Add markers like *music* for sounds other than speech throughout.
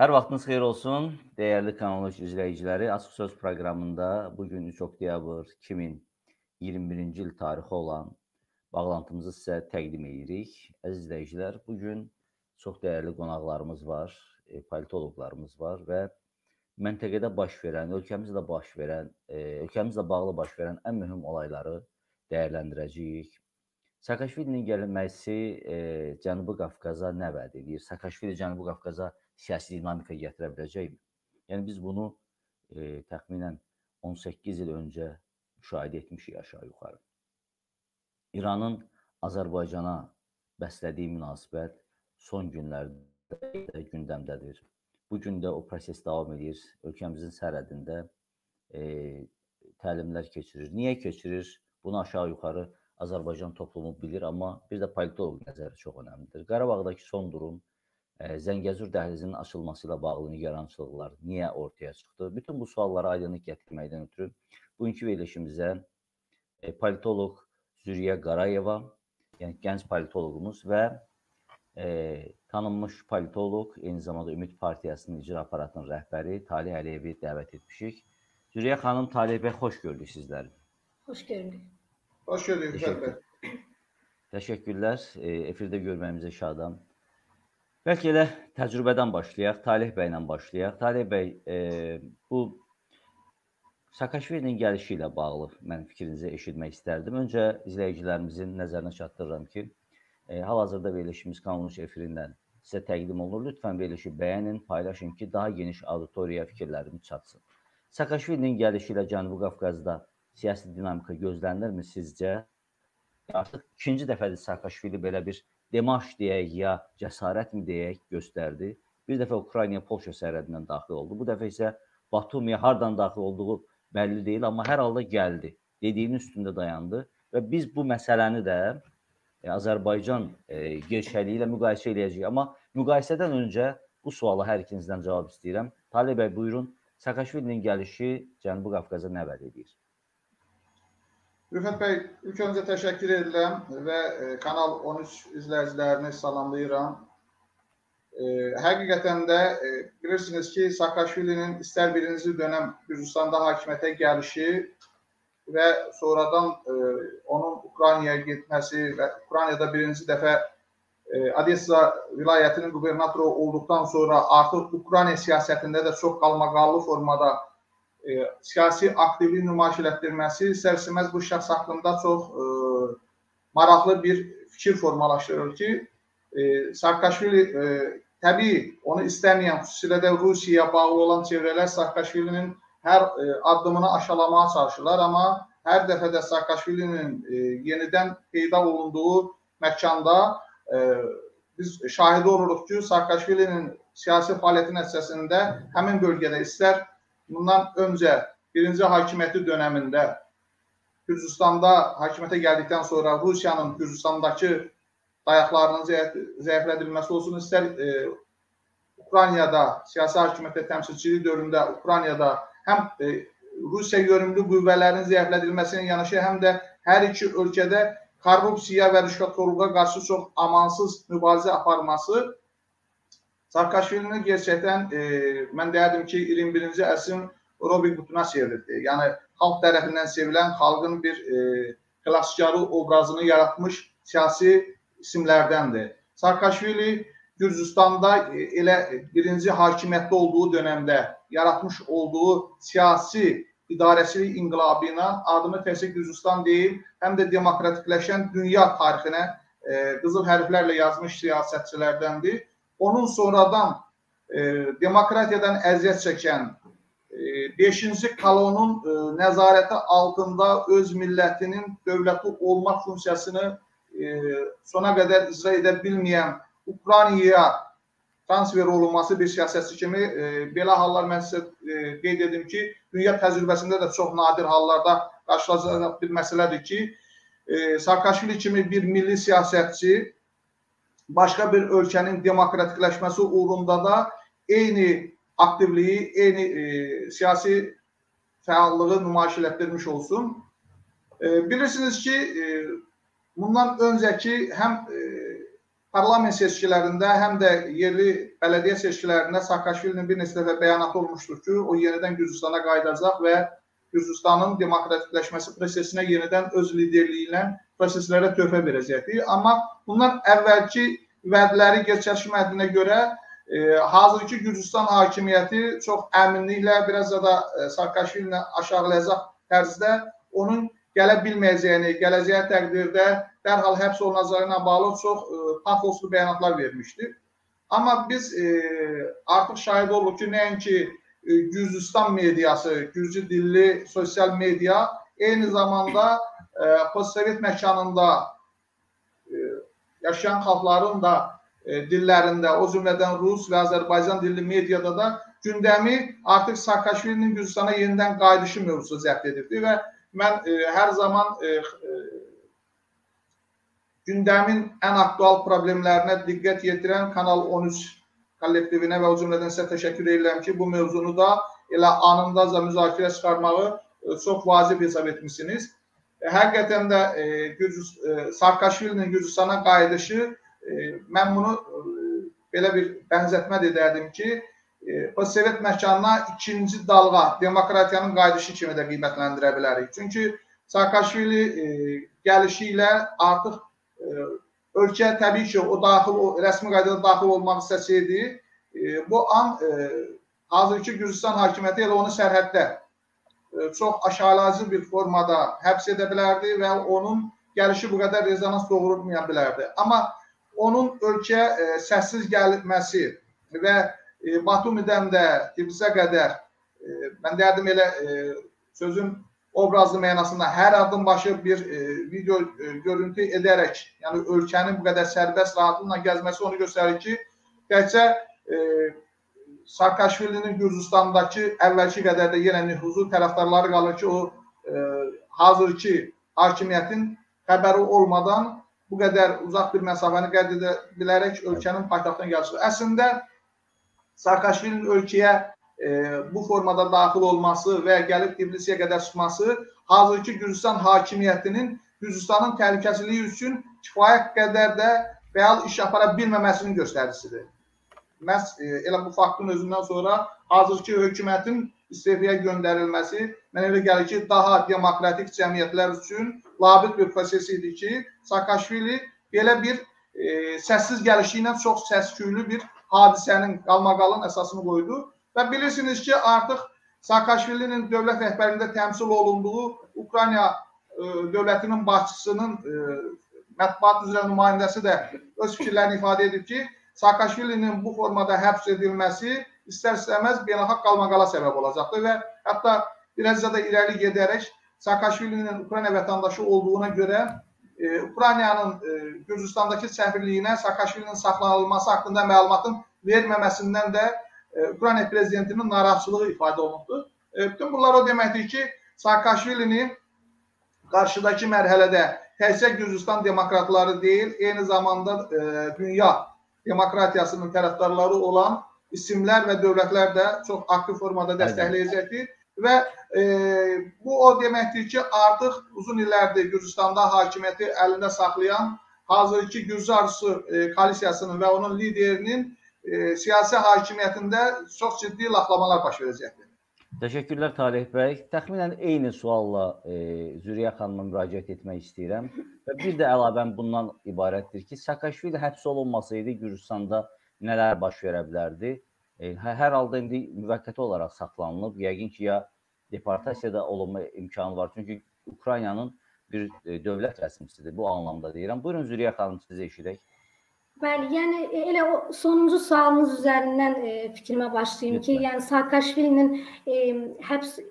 Hər vaxtınız xeyir olsun, dəyərli kanal izləyiciləri. Açıq Söz proqramında bu gün 3 oktyabr 2021-ci il tarixi olan bağlantımızı sizə təqdim edirik. Əziz izləyicilər, bu gün çox dəyərli qonaqlarımız var, e, politoloqlarımız var və məntəqədə baş verən, ölkəmizdə baş verən, e, ölkəmizlə bağlı baş verən ən mühüm olayları dəyərləndirəcəyik. Saakashvilinin gəlməsi e, Cənubi Qafqaza nə vəd edir? Saakashvili Cənubi Qafqaza siyasi dinamika gətirə biləcəkmi? Yəni biz bunu e, təxminən 18 il öncə müşahidə etmişik aşağı yuxarı. İranın Azərbaycana bəslədiyi münasibət son günlərdə gündəmdədir. Bu gün də o proses davam edir. Ölkəmizin sərhədində e, təlimlər keçirir. Niyə keçirir? Bunu aşağı yuxarı Azərbaycan toplumu bilir, amma bir də politoloq nəzəri çox önəmlidir. Qarabağdakı son durum, Zəngəzur dəhlizinin açılması ilə bağlı nigarançılıqlar niyə ortaya çıxdı? Bütün bu suallara aydınlıq gətirməkdən ötürü bugünkü verilişimizə politoloq Züriyə Qarayeva, yəni gənc politoloqumuz və e, tanınmış politoloq, eyni zamanda Ümid Partiyasının icra aparatının rəhbəri Talih Əliyevi dəvət etmişik. Züriyə xanım, Talih bəy, xoş gördük sizləri. Xoş gördük. Hoş gördük Təşəkkür. Təşəkkürlər. E, efirdə görməyimizə şadam. Bəlkə elə təcrübədən başlayaq. Talih bəylə başlayaq. Talih bəy, e, bu Saakashvilinin gəlişi ilə bağlı mən fikrinizi eşitmək istərdim. Öncə izləyicilərimizin nəzərinə çatdırıram ki, e, hal-hazırda verilişimiz Kanal efirindən sizə təqdim olunur. Lütfən verilişi bəyənin, paylaşın ki, daha geniş auditoriyaya fikirlərimiz çatsın. Saakashvilinin gəlişi ilə Cənubi Qafqazda siyasi dinamika gözlənilirmi sizcə? Artıq ikinci dəfədir Saakashvili belə bir demarş deyək ya cəsarətmi deyək göstərdi. Bir dəfə Ukrayna Polşa sərhədindən daxil oldu. Bu dəfə isə Batumiyə hardan daxil olduğu bəlli deyil, amma hər halda gəldi. Dediyinin üstündə dayandı və biz bu məsələni də e, Azərbaycan e, gerçəliyi ilə müqayisə eləyəcəyik. Amma müqayisədən öncə bu suala hər ikinizdən cavab istəyirəm. Talib bəy, buyurun. Saakashvilinin gəlişi Cənubi Qafqaza nə vəd edir? Rüfət bəy, ilk öncə təşəkkür edirəm və e, Kanal 13 izləyicilərini salamlayıram. E, həqiqətən də e, bilirsiniz ki, Saakashvilinin istər birinci dönəm Gürcüstanda hakimiyyətə gəlişi və sonradan e, onun Ukraynaya getməsi və Ukraynada birinci dəfə e, Odessa vilayətinin qubernatoru olduqdan sonra artıq Ukrayna siyasətində də çox qalmaqallı formada e, siyasi aktivlik nümayiş etdirməsi istər-istəməz bu şəxs haqqında çox e, maraqlı bir fikir formalaşdırır ki, e, Saakashvili e, təbii onu istəməyən, xüsusilə də Rusiyaya bağlı olan çevrələr Saakashvilinin hər e, addımını aşılamağa çalışırlar, amma hər dəfə də Saakashvilinin e, yenidən peyda olunduğu məkanda e, biz şahidi oluruq ki, Saakashvilinin siyasi fəaliyyəti nəticəsində həmin bölgədə istər bundan öncə birinci hakimiyyəti dönəmində Gürcüstanda hakimiyyətə gəldikdən sonra Rusiyanın Gürcüstandakı dayaqlarının zəiflədilməsi olsun, istər e, Ukraynada siyasi hakimiyyətə təmsilçiliyi dövründə Ukraynada həm e, Rusiya görünümlü qüvvələrin zəiflədilməsinə yanaşı, həm də hər iki ölkədə korrupsiya və rüşvətxorluğa qarşı çox amansız mübarizə aparması Saakashvilini gerçəkdən e, mən deyərdim ki, 21-ci əsrin Robin Hooduna çevrildi. Yəni xalq tərəfindən sevilən, xalqın bir e, klassikarı obrazını yaratmış siyasi isimlərdəndir. Saakashvili Gürcüstanda e, elə birinci hakimiyyətdə olduğu dövrdə yaratmış olduğu siyasi idarəçilik inqilabına adını təkcə Gürcüstan deyil, həm də demokratikləşən dünya tarixinə e, qızıl hərflərlə yazmış siyasətçilərdəndir onun sonradan e, demokratiyadan əziyyət çəkən 5-ci e, kolonun e, nəzarəti altında öz millətinin dövləti olmaq funksiyasını e, sona qədər icra edə bilməyən Ukraynaya transfer olunması bir siyasətçi kimi e, belə hallar mən sizə e, qeyd edim ki, dünya təcrübəsində də çox nadir hallarda qarşılaşacaq bir məsələdir ki, e, Saakashvili kimi bir milli siyasətçi başqa bir ölkənin demokratikləşməsi uğrunda da eyni aktivliyi, eyni e, siyasi fəallığı nümayiş etdirmiş olsun. E, bilirsiniz ki, e, bundan öncəki həm e, parlament seçkilərində, həm də yerli bələdiyyə seçkilərində Saakashvilinin bir neçə dəfə bəyanatı olmuşdur ki, o yenidən Gürcüstana qayıdacaq və Gürcüstanın demokratikləşməsi prosesinə yenidən öz liderliyi ilə proseslərə töhfə verəcəkdir. Amma bundan əvvəlki vədləri gerçəkləşmədiyinə görə e, hazırki Gürcüstan hakimiyyəti çox əminliklə, biraz da e, Saakashvilini aşağılayacaq tərzdə onun gələ bilməyəcəyini, gələcəyə təqdirdə dərhal həbs olunacağı ilə bağlı çox e, pafoslu bəyanatlar vermişdi. Amma biz e, artıq şahid oluruq ki, nəinki Gürcüstan mediası, Gürcü dilli sosial media eyni zamanda e, postsovet məkanında e, yaşayan xalqların da e, dillərində, o cümlədən rus və Azərbaycan dilli mediada da gündəmi artıq Saakashvilinin Gürcüstana yenidən qayıdışı mövzusu zəbt edibdi və mən e, hər zaman e, e, gündəmin ən aktual problemlərinə diqqət yetirən Kanal 13 kollektivinə və o cümlədən sizə təşəkkür edirəm ki, bu mövzunu da elə anındaca müzakirə çıxarmağı e, çox vacib hesab etmisiniz. E, həqiqətən də e, Gürcüs e, Saakashvilinin Gürcüstana qayıdışı e, mən bunu e, belə bir bənzətmə edərdim ki, e, postsovet məkanına ikinci dalğa demokratiyanın qayıdışı kimi də qiymətləndirə bilərik. Çünki Saakashvili e, gəlişi ilə artıq ölkə təbii ki, o daxil o rəsmi qaydada daxil olmaq istəsəydi, e, bu an e, hazırki Gürcüstan hakimiyyəti elə onu sərhəddə e, çox aşağılayıcı bir formada həbs edə bilərdi və onun gəlişi bu qədər rezonans doğurmaya bilərdi. Amma onun ölkə e, səssiz gəlməsi və e, Batumidən də Tiflisə qədər e, mən deyərdim elə e, sözün obrazlı mənasında hər addım başı bir e, video e, görüntü edərək, yəni ölkənin bu qədər sərbəst rahatlıqla gəzməsi onu göstərir ki, təkcə e, Saakashvilinin Gürcüstandakı əvvəlki qədər də yenə nüfuzu tərəfdarları qalır ki, o e, hazırki hakimiyyətin xəbəri olmadan bu qədər uzaq bir məsafəni qət edə bilərək ölkənin paytaxtına gəlişi. Əslində Saakashvilinin ölkəyə bu formada daxil olması və gəlib Tbilisiyə qədər çıxması hazırki Gürcüstan hakimiyyətinin Gürcüstanın təhlükəsizliyi üçün kifayət qədər də fəal iş apara bilməməsinin göstəricisidir. Məhz e, elə bu faktın özündən sonra hazırki hökumətin istefaya göndərilməsi mənə elə gəlir ki, daha demokratik cəmiyyətlər üçün labid bir proses idi ki, Saakashvili belə bir e, səssiz gəlişi ilə çox səsküylü bir hadisənin qalmaqalın əsasını qoydu Və bilirsiniz ki, artıq Saakashvilinin dövlət rəhbərliyində təmsil olunduğu Ukrayna ə, e, dövlətinin başçısının ə, e, mətbuat üzrə nümayəndəsi də öz fikirlərini ifadə edib ki, Saakashvilinin bu formada həbs edilməsi istər-istəməz beynəlxalq qalmaqala səbəb olacaqdır və hətta biraz da irəli gedərək Saakashvilinin Ukrayna vətəndaşı olduğuna görə e, Ukraynanın e, Gürcüstandakı səfirliyinə Saakashvilinin saxlanılması haqqında məlumatın verməməsindən də Ukrayna prezidentinin narahatçılığı ifadə olunubdur. E, bütün bunlar o deməkdir ki, Saakashvilini qarşıdakı mərhələdə təkcə Gürcüstan demokratları deyil, eyni zamanda e, dünya demokratiyasının tərəfdarları olan isimlər və dövlətlər də çox aktiv formada dəstəkləyəcəkdir. Və e, bu o deməkdir ki, artıq uzun illərdir Gürcüstanda hakimiyyəti əlində saxlayan hazırki Gürcü arzusu e, koalisiyasının və onun liderinin e, siyasi hakimiyyətində çox ciddi laxlamalar baş verəcəkdir. Təşəkkürlər Talih bəy. Təxminən eyni sualla e, Züriyə xanıma müraciət etmək istəyirəm və bir də əlavəm bundan ibarətdir ki, Saakashvili həbs olunmasaydı Gürcüstanda nələr baş verə bilərdi? E, hə, hər halda indi müvəqqəti olaraq saxlanılıb. Yəqin ki, ya deportasiyada olunma imkanı var. Çünki Ukraynanın bir dövlət rəsmisidir. Bu anlamda deyirəm. Buyurun Züriyə xanım sizə eşidək. Bəli, yəni e, elə o sonuncu sualınız üzərindən e, fikrimə başlayım ki, yəni Saakashvilinin e, həbs e,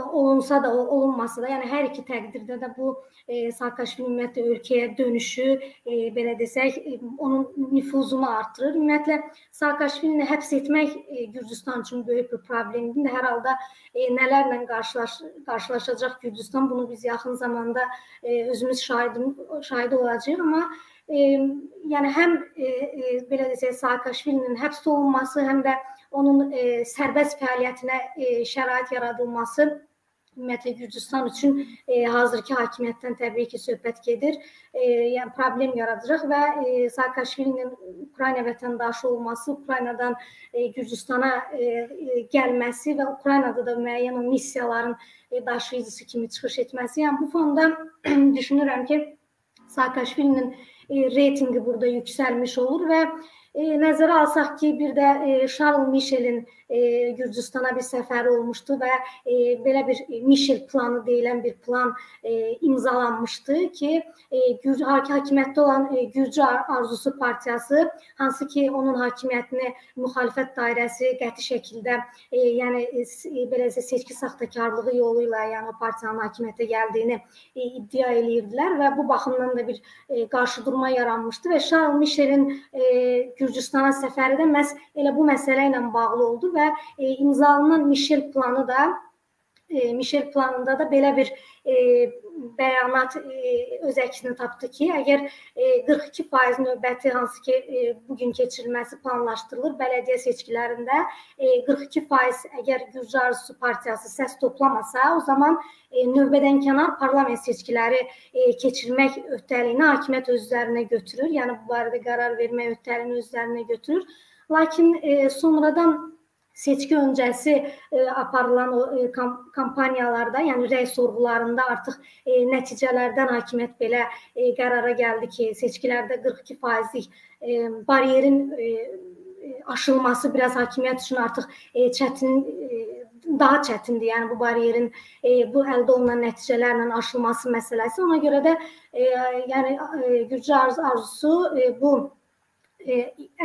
olunsa da, olunmasa da, yəni hər iki təqdirdə də bu e, Saakashvili ümumiyyətlə ölkəyə dönüşü, e, belə desək, e, onun nüfuzunu artırır. Ümumiyyətlə Saakashvilini həbs etmək e, Gürcüstan üçün böyük bir problemdir. Hər halda e, nələrlə qarşılaş qarşılaşacaq Gürcüstan bunu biz yaxın zamanda e, özümüz şahidi şahidi olacağıq, amma yəni həm e, e, belə desək Saakashvilinin həbs olunması, həm də onun e, sərbəst fəaliyyətinə şərait yaradılması ümumiyyətlə Gürcüstan üçün e, hazırki hakimiyyətdən təbii ki, söhbət gedir. E, yəni problem yaradacaq və e, Saakashvilinin Ukrayna vətəndaşı olması, Ukraynadan e, Gürcüstana e, gəlməsi və Ukraynada da müəyyən o missiyaların e, daşıyıcısı kimi çıxış etməsi. Yəni bu fonda *clears throat* düşünürəm ki, Saakashvilinin reytinqi burada yüksəlmiş olur və e, nəzərə alsaq ki, bir də e, Charles Michelin e, Gürcüstana bir səfəri olmuşdu və e, belə bir Michel planı deyilən bir plan e, imzalanmışdı ki, e, Gürcü hakimiyyətdə olan e, Gürcü Arzusu partiyası hansı ki onun hakimiyyətini müxalifət dairəsi qəti şəkildə e, yəni e, belə seçki saxtakarlığı yolu ilə yəni o partiyanın hakimiyyətə gəldiyini e, iddia eləyirdilər və bu baxımdan da bir e, qarşıdurma yaranmışdı və Charles Michelin e, Gürcüstana səfəri də məhz elə bu məsələ ilə bağlı oldu və e, imzalanan Michel planı da e, Michel planında da belə bir e, bəyanat e, öz əksini tapdı ki, əgər e, 42% növbəti hansı ki e, bu gün keçirilməsi planlaşdırılır bələdiyyə seçkilərində e, 42% əgər Gürcü Arzusu partiyası səs toplamasa, o zaman e, növbədən kənar parlament seçkiləri e, keçirmək öhdəliyini hakimiyyət öz üzərinə götürür. Yəni bu barədə qərar vermək öhdəliyini öz üzərinə götürür. Lakin e, sonradan seçki öncəsi e, aparılan o e, kamp kampaniyalarda, yəni rəy sorğularında artıq e, nəticələrdən hakimiyyət belə e, qərara gəldi ki, seçkilərdə 42%lik e, baryerin e, aşılması biraz hakimiyyət üçün artıq e, çətin e, daha çətindir. Yəni bu baryerin e, bu əldə olunan nəticələrlə aşılması məsələsi. Ona görə də e, yəni e, Gürcü arzusu e, bu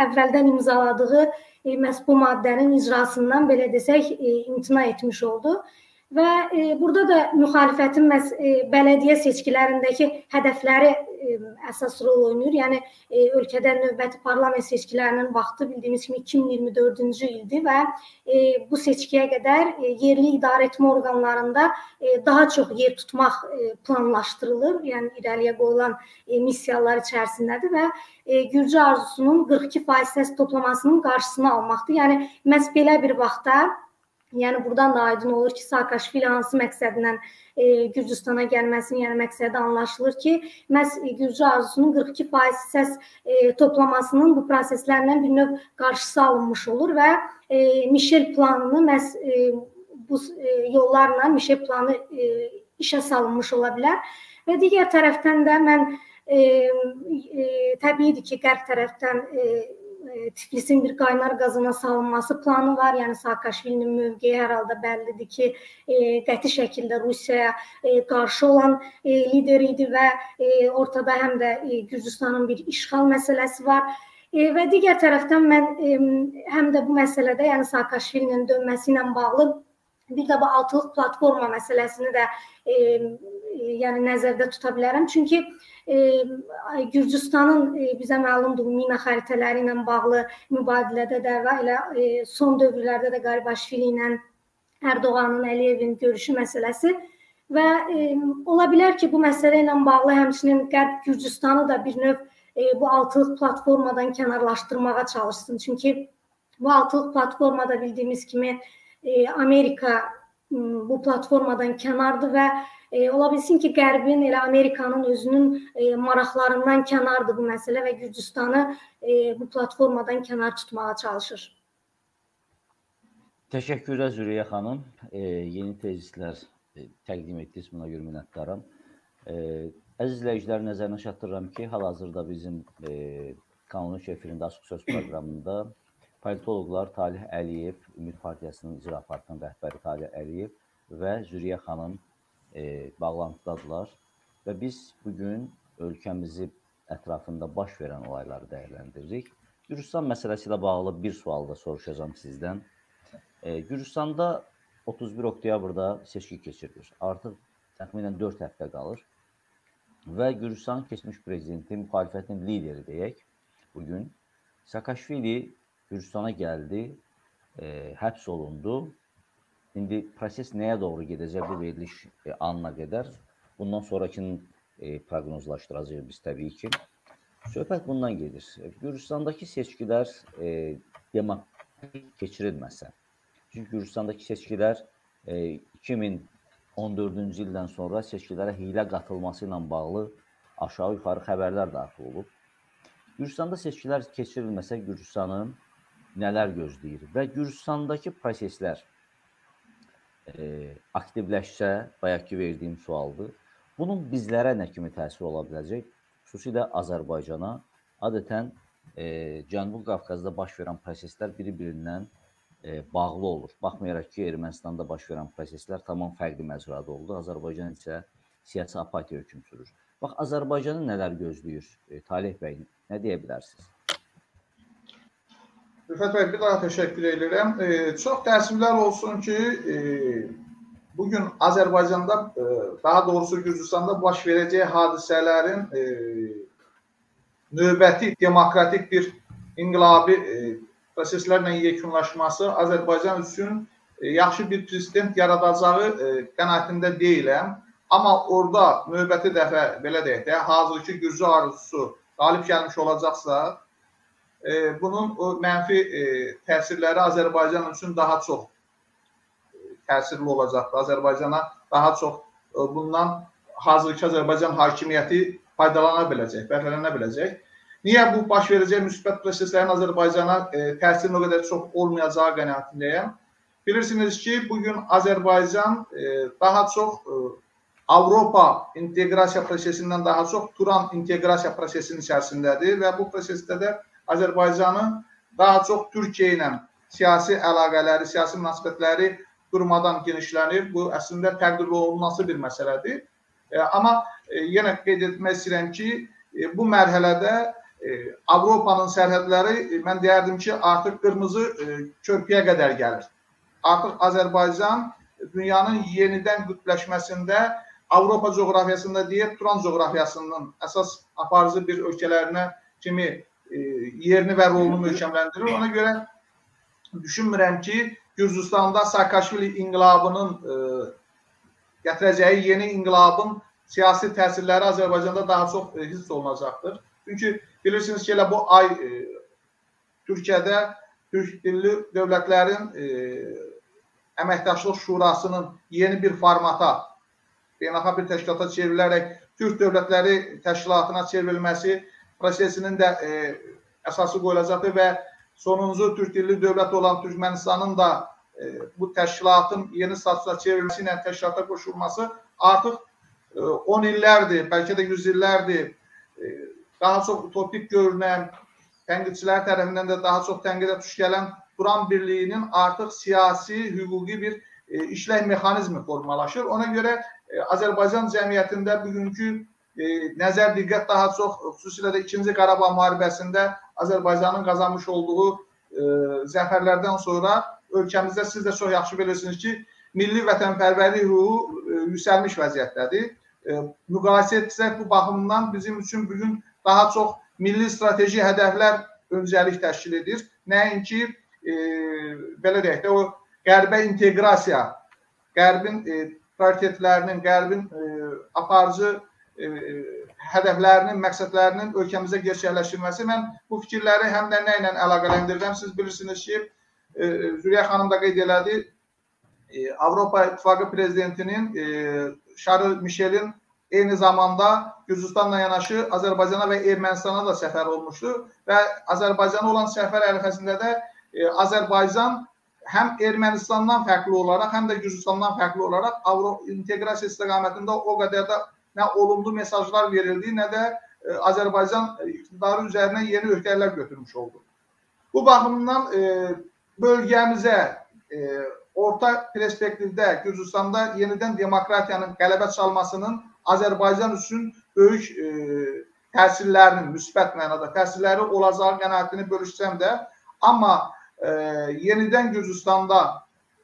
əvvəldən imzaladığı e, məhz bu maddənin icrasından belə desək e, imtina etmiş oldu. Və e, burada da müxalifətin məhz e, bələdiyyə seçkilərindəki hədəfləri e, əsas rol oynayır. Yəni e, ölkədə növbəti parlament seçkilərinin vaxtı bildiyimiz kimi 2024-cü ildir və e, bu seçkiyə qədər e, yerli idarə etmə orqanlarında daha çox yer tutmaq planlaşdırılır. Yəni irəliyə qoyulan missiyalar içərisindədir və Gürcü arzusunun 42% səs toplamasının qarşısını almaqdır. Yəni məhz belə bir vaxtda Yəni buradan da aydın olur ki, Saakashvili hansı məqsədlə e, Gürcüstana gəlməsinin yəni məqsədi anlaşılır ki, məhz Gürcü arzusunun 42% səs e, toplamasının bu proseslərlə bir növ qarşısı alınmış olur və e, Michel planını məhz e, bu e, yollarla Michel planı e, işə salınmış ola bilər. Və digər tərəfdən də mən e, e, təbiidir ki, qərb tərəfdən E, Tiflisin bir qaynar qazana salınması planı var. Yəni Saakashvilinin mövqeyi hər halda bəllidir ki, e, qəti şəkildə Rusiyaya e, qarşı olan e, lider idi və e, ortada həm də e, Gürcüstanın bir işğal məsələsi var. E, və digər tərəfdən mən e, həm də bu məsələdə, yəni Saakashvilinin dönməsi ilə bağlı bir də bu altılıq platforma məsələsini də e, yəni nəzərdə tuta bilərəm. Çünki e, Gürcüstanın e, bizə məlumdur mina xəritələri ilə bağlı mübadilədə də və elə e, son dövrlərdə də Qaribaşvili ilə Ərdoğanın, Əliyevin görüşü məsələsi və e, ola bilər ki, bu məsələ ilə bağlı həmçinin Qərb Gürcüstanı da bir növ e, bu altılıq platformadan kənarlaşdırmağa çalışsın. Çünki bu altılıq platformada bildiyimiz kimi e, Amerika bu platformadan kənardır və e, ola bilsin ki, Qərbin elə Amerikanın özünün e, maraqlarından kənardır bu məsələ və Gürcüstanı e, bu platformadan kənar tutmağa çalışır. Təşəkkürlər Züriyə xanım. E, yeni tezislər e, təqdim etdiniz. Buna görə minnətdaram. E, əziz izləyicilər nəzərinə çatdırıram ki, hal-hazırda bizim e, Kanun efirində Açıq Söz proqramında politoloqlar Talih Əliyev, Ümid Partiyasının icra apartının rəhbəri Talih Əliyev və Züriyə xanım e, bağlantıdadılar və biz bu gün ölkəmizi ətrafında baş verən olayları dəyərləndiririk. Gürcüstan məsələsi ilə bağlı bir sual da soruşacağam sizdən. E, Gürcüstanda 31 oktyabrda seçki keçirilir. Artıq təxminən 4 həftə qalır və Gürcüstan keçmiş prezidenti, müxalifətin lideri deyək, bu gün Saakashvili Gürcüstana gəldi, e, həbs olundu. İndi proses nəyə doğru gedəcək bu veriliş e, anına qədər? Bundan sonrakını e, proqnozlaşdıracağıq biz təbii ki. Söhbət bundan gedir. Gürcüstandakı seçkilər e, demokratik keçirilməsə, çünki Gürcüstandakı seçkilər e, 2014-cü ildən sonra seçkilərə hiylə qatılması ilə bağlı aşağı-yuxarı xəbərlər daxil olub. Gürcüstanda seçkilər keçirilməsə Gürcüstanın nələr gözləyir və Gürcüstandakı proseslər e, aktivləşsə, bayaqki verdiyim sualdır. Bunun bizlərə nə kimi təsiri ola biləcək? Xüsusilə Azərbaycana adətən e, Cənubi Qafqazda baş verən proseslər biri-birindən e, bağlı olur. Baxmayaraq ki, Ermənistanda baş verən proseslər tamam fərqli məcrada oldu. Azərbaycan isə siyasi apatiya hökm sürür. Bax Azərbaycanı nələr gözləyir? E, Talih bəy, nə deyə bilərsiniz? Rüfət bəy, bir daha təşəkkür edirəm. E, çox təəssüflər olsun ki, e, bu gün Azərbaycanda, e, daha doğrusu Gürcüstanda baş verəcək hadisələrin e, növbəti demokratik bir inqilabi e, proseslərlə yekunlaşması Azərbaycan üçün e, yaxşı bir prezident yaradacağı e, qənaətində deyiləm. Amma orada növbəti dəfə belə deyək də, hazırki Gürcü arzusu qalib gəlmiş olacaqsa, e, bunun o mənfi e, təsirləri Azərbaycan üçün daha çox e, təsirli olacaqdır. Azərbaycana daha çox e, bundan hazırki Azərbaycan hakimiyyəti faydalana biləcək, bəhrələnə biləcək. Niyə bu baş verəcək müsbət proseslərin Azərbaycana e, təsirinin o qədər çox olmayacağı qənaətindəyəm. Bilirsiniz ki, bu gün Azərbaycan e, daha çox e, Avropa inteqrasiya prosesindən daha çox Turan inteqrasiya prosesinin içərisindədir və bu prosesdə də Azərbaycanın daha çox Türkiyə ilə siyasi əlaqələri, siyasi münasibətləri durmadan genişlənir. Bu əslində təqdir olunması bir məsələdir. E, amma e, yenə qeyd etmək istəyirəm ki, e, bu mərhələdə e, Avropanın sərhədləri e, mən deyərdim ki, artıq qırmızı e, körpüyə qədər gəlir. Artıq Azərbaycan dünyanın yenidən qütbləşməsində Avropa coğrafiyasında deyək, Turan coğrafiyasının əsas aparıcı bir ölkələrinə kimi yerini və rolunu möhkəmləndirir. Ona görə düşünmürəm ki, Gürcüstanda Saakashvili inqilabının e, gətirəcəyi yeni inqilabın siyasi təsirləri Azərbaycanda daha çox e, hiss olunacaqdır. Çünki bilirsiniz ki, elə bu ay e, Türkiyədə Türk dilli dövlətlərin e, əməkdaşlıq şurasının yeni bir formata, beynəlxalq bir təşkilata çevrilərək Türk dövlətləri təşkilatına çevrilməsi prosesinin də e, əsası qoyulacaqdır və sonuncu türk dilli dövlət olan Türkmenistanın da e, bu təşkilatın yeni statusa çevrilməsi ilə təşkilata qoşulması artıq e, 10 illərdir, bəlkə də 100 illərdir e, daha çox utopik görünən, tənqidçilər tərəfindən də daha çox tənqidə tuş gələn Turan Birliyinin artıq siyasi, hüquqi bir e, işlək mexanizmi formalaşır. Ona görə e, Azərbaycan cəmiyyətində bugünkü nəzər diqqət daha çox xüsusilə də 2-ci Qarabağ müharibəsində Azərbaycanın qazanmış olduğu e, zəfərlərdən sonra ölkəmizdə siz də çox yaxşı bilirsiniz ki, milli vətənpərvərlik ruhu e, yüksəlmiş vəziyyətdədir. E, müqayisə etsək bu baxımdan bizim üçün bu gün daha çox milli strateji hədəflər öncəlik təşkil edir. Nəinki e, belə deyək də o qərbə inteqrasiya, qərbin e, prioritetlərinin, qərbin e, aparıcı e, hədəflərinin, məqsədlərinin ölkəmizə gerçəkləşdirilməsi. Mən bu fikirləri həm də nə ilə əlaqələndirirəm? Siz bilirsiniz ki, e, Züriyə xanım da qeyd elədi, e, Avropa İttifaqı prezidentinin Şarl Mişelin eyni zamanda Gürcüstanla yanaşı Azərbaycana və Ermənistana da səfər olmuşdu və Azərbaycana olan səfər ərəfəsində də Azərbaycan həm Ermənistandan fərqli olaraq, həm də Gürcüstandan fərqli olaraq Avro inteqrasiya istiqamətində o qədər də nə olumlu mesajlar verildi, nə də e, Azərbaycan iqtidarı üzərinə yeni öhdəliklər götürmüş oldu. Bu baxımdan e, bölgəmizə e, orta perspektivdə Gürcüstanda yenidən demokratiyanın qələbə çalmasının Azərbaycan üçün böyük e, təsirlərinin, müsbət mənada təsirləri olacağı qənaətini bölüşsəm də, amma e, yenidən Gürcüstanda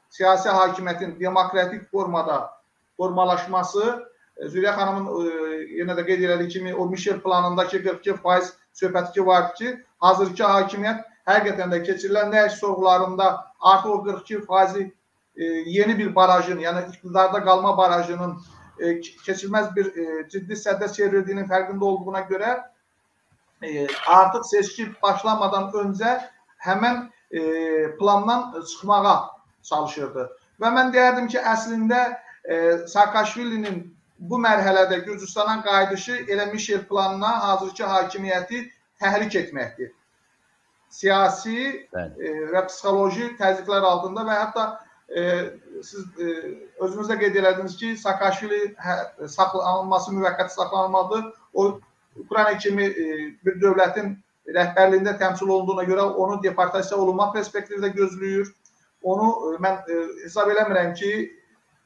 siyasi hakimiyyətin demokratik formada formalaşması Züleyxa xanımın e, yenə də qeyd elədiyi kimi o Mişel planındakı 42% söhbəti ki var ki, hazırki hakimiyyət həqiqətən də keçirilən nəyiş sorğularında artıq o 42%-i e, yeni bir barajın, yəni iqtidarda qalma barajının e, keçilməz bir e, ciddi səddə çevrildiyinin fərqində olduğuna görə e, artıq seçki başlamadan öncə həmən e, plandan çıxmağa çalışırdı. Və mən deyərdim ki, əslində e, Saakashvilinin bu mərhələdə Gürcüstana qayıdışı elə Mişel planına hazırki hakimiyyəti təhrik etməkdir. Siyasi e, və psixoloji təzyiqlər altında və hətta e, siz e, özünüz də qeyd elədiniz ki, Saakashvili hə, saxlanılması müvəqqəti saxlanılmalıdır. O Ukrayna kimi e, bir dövlətin rəhbərliyində təmsil olunduğuna görə onu deportasiya olunma perspektivdə gözləyir. Onu e, mən e, hesab eləmirəm ki,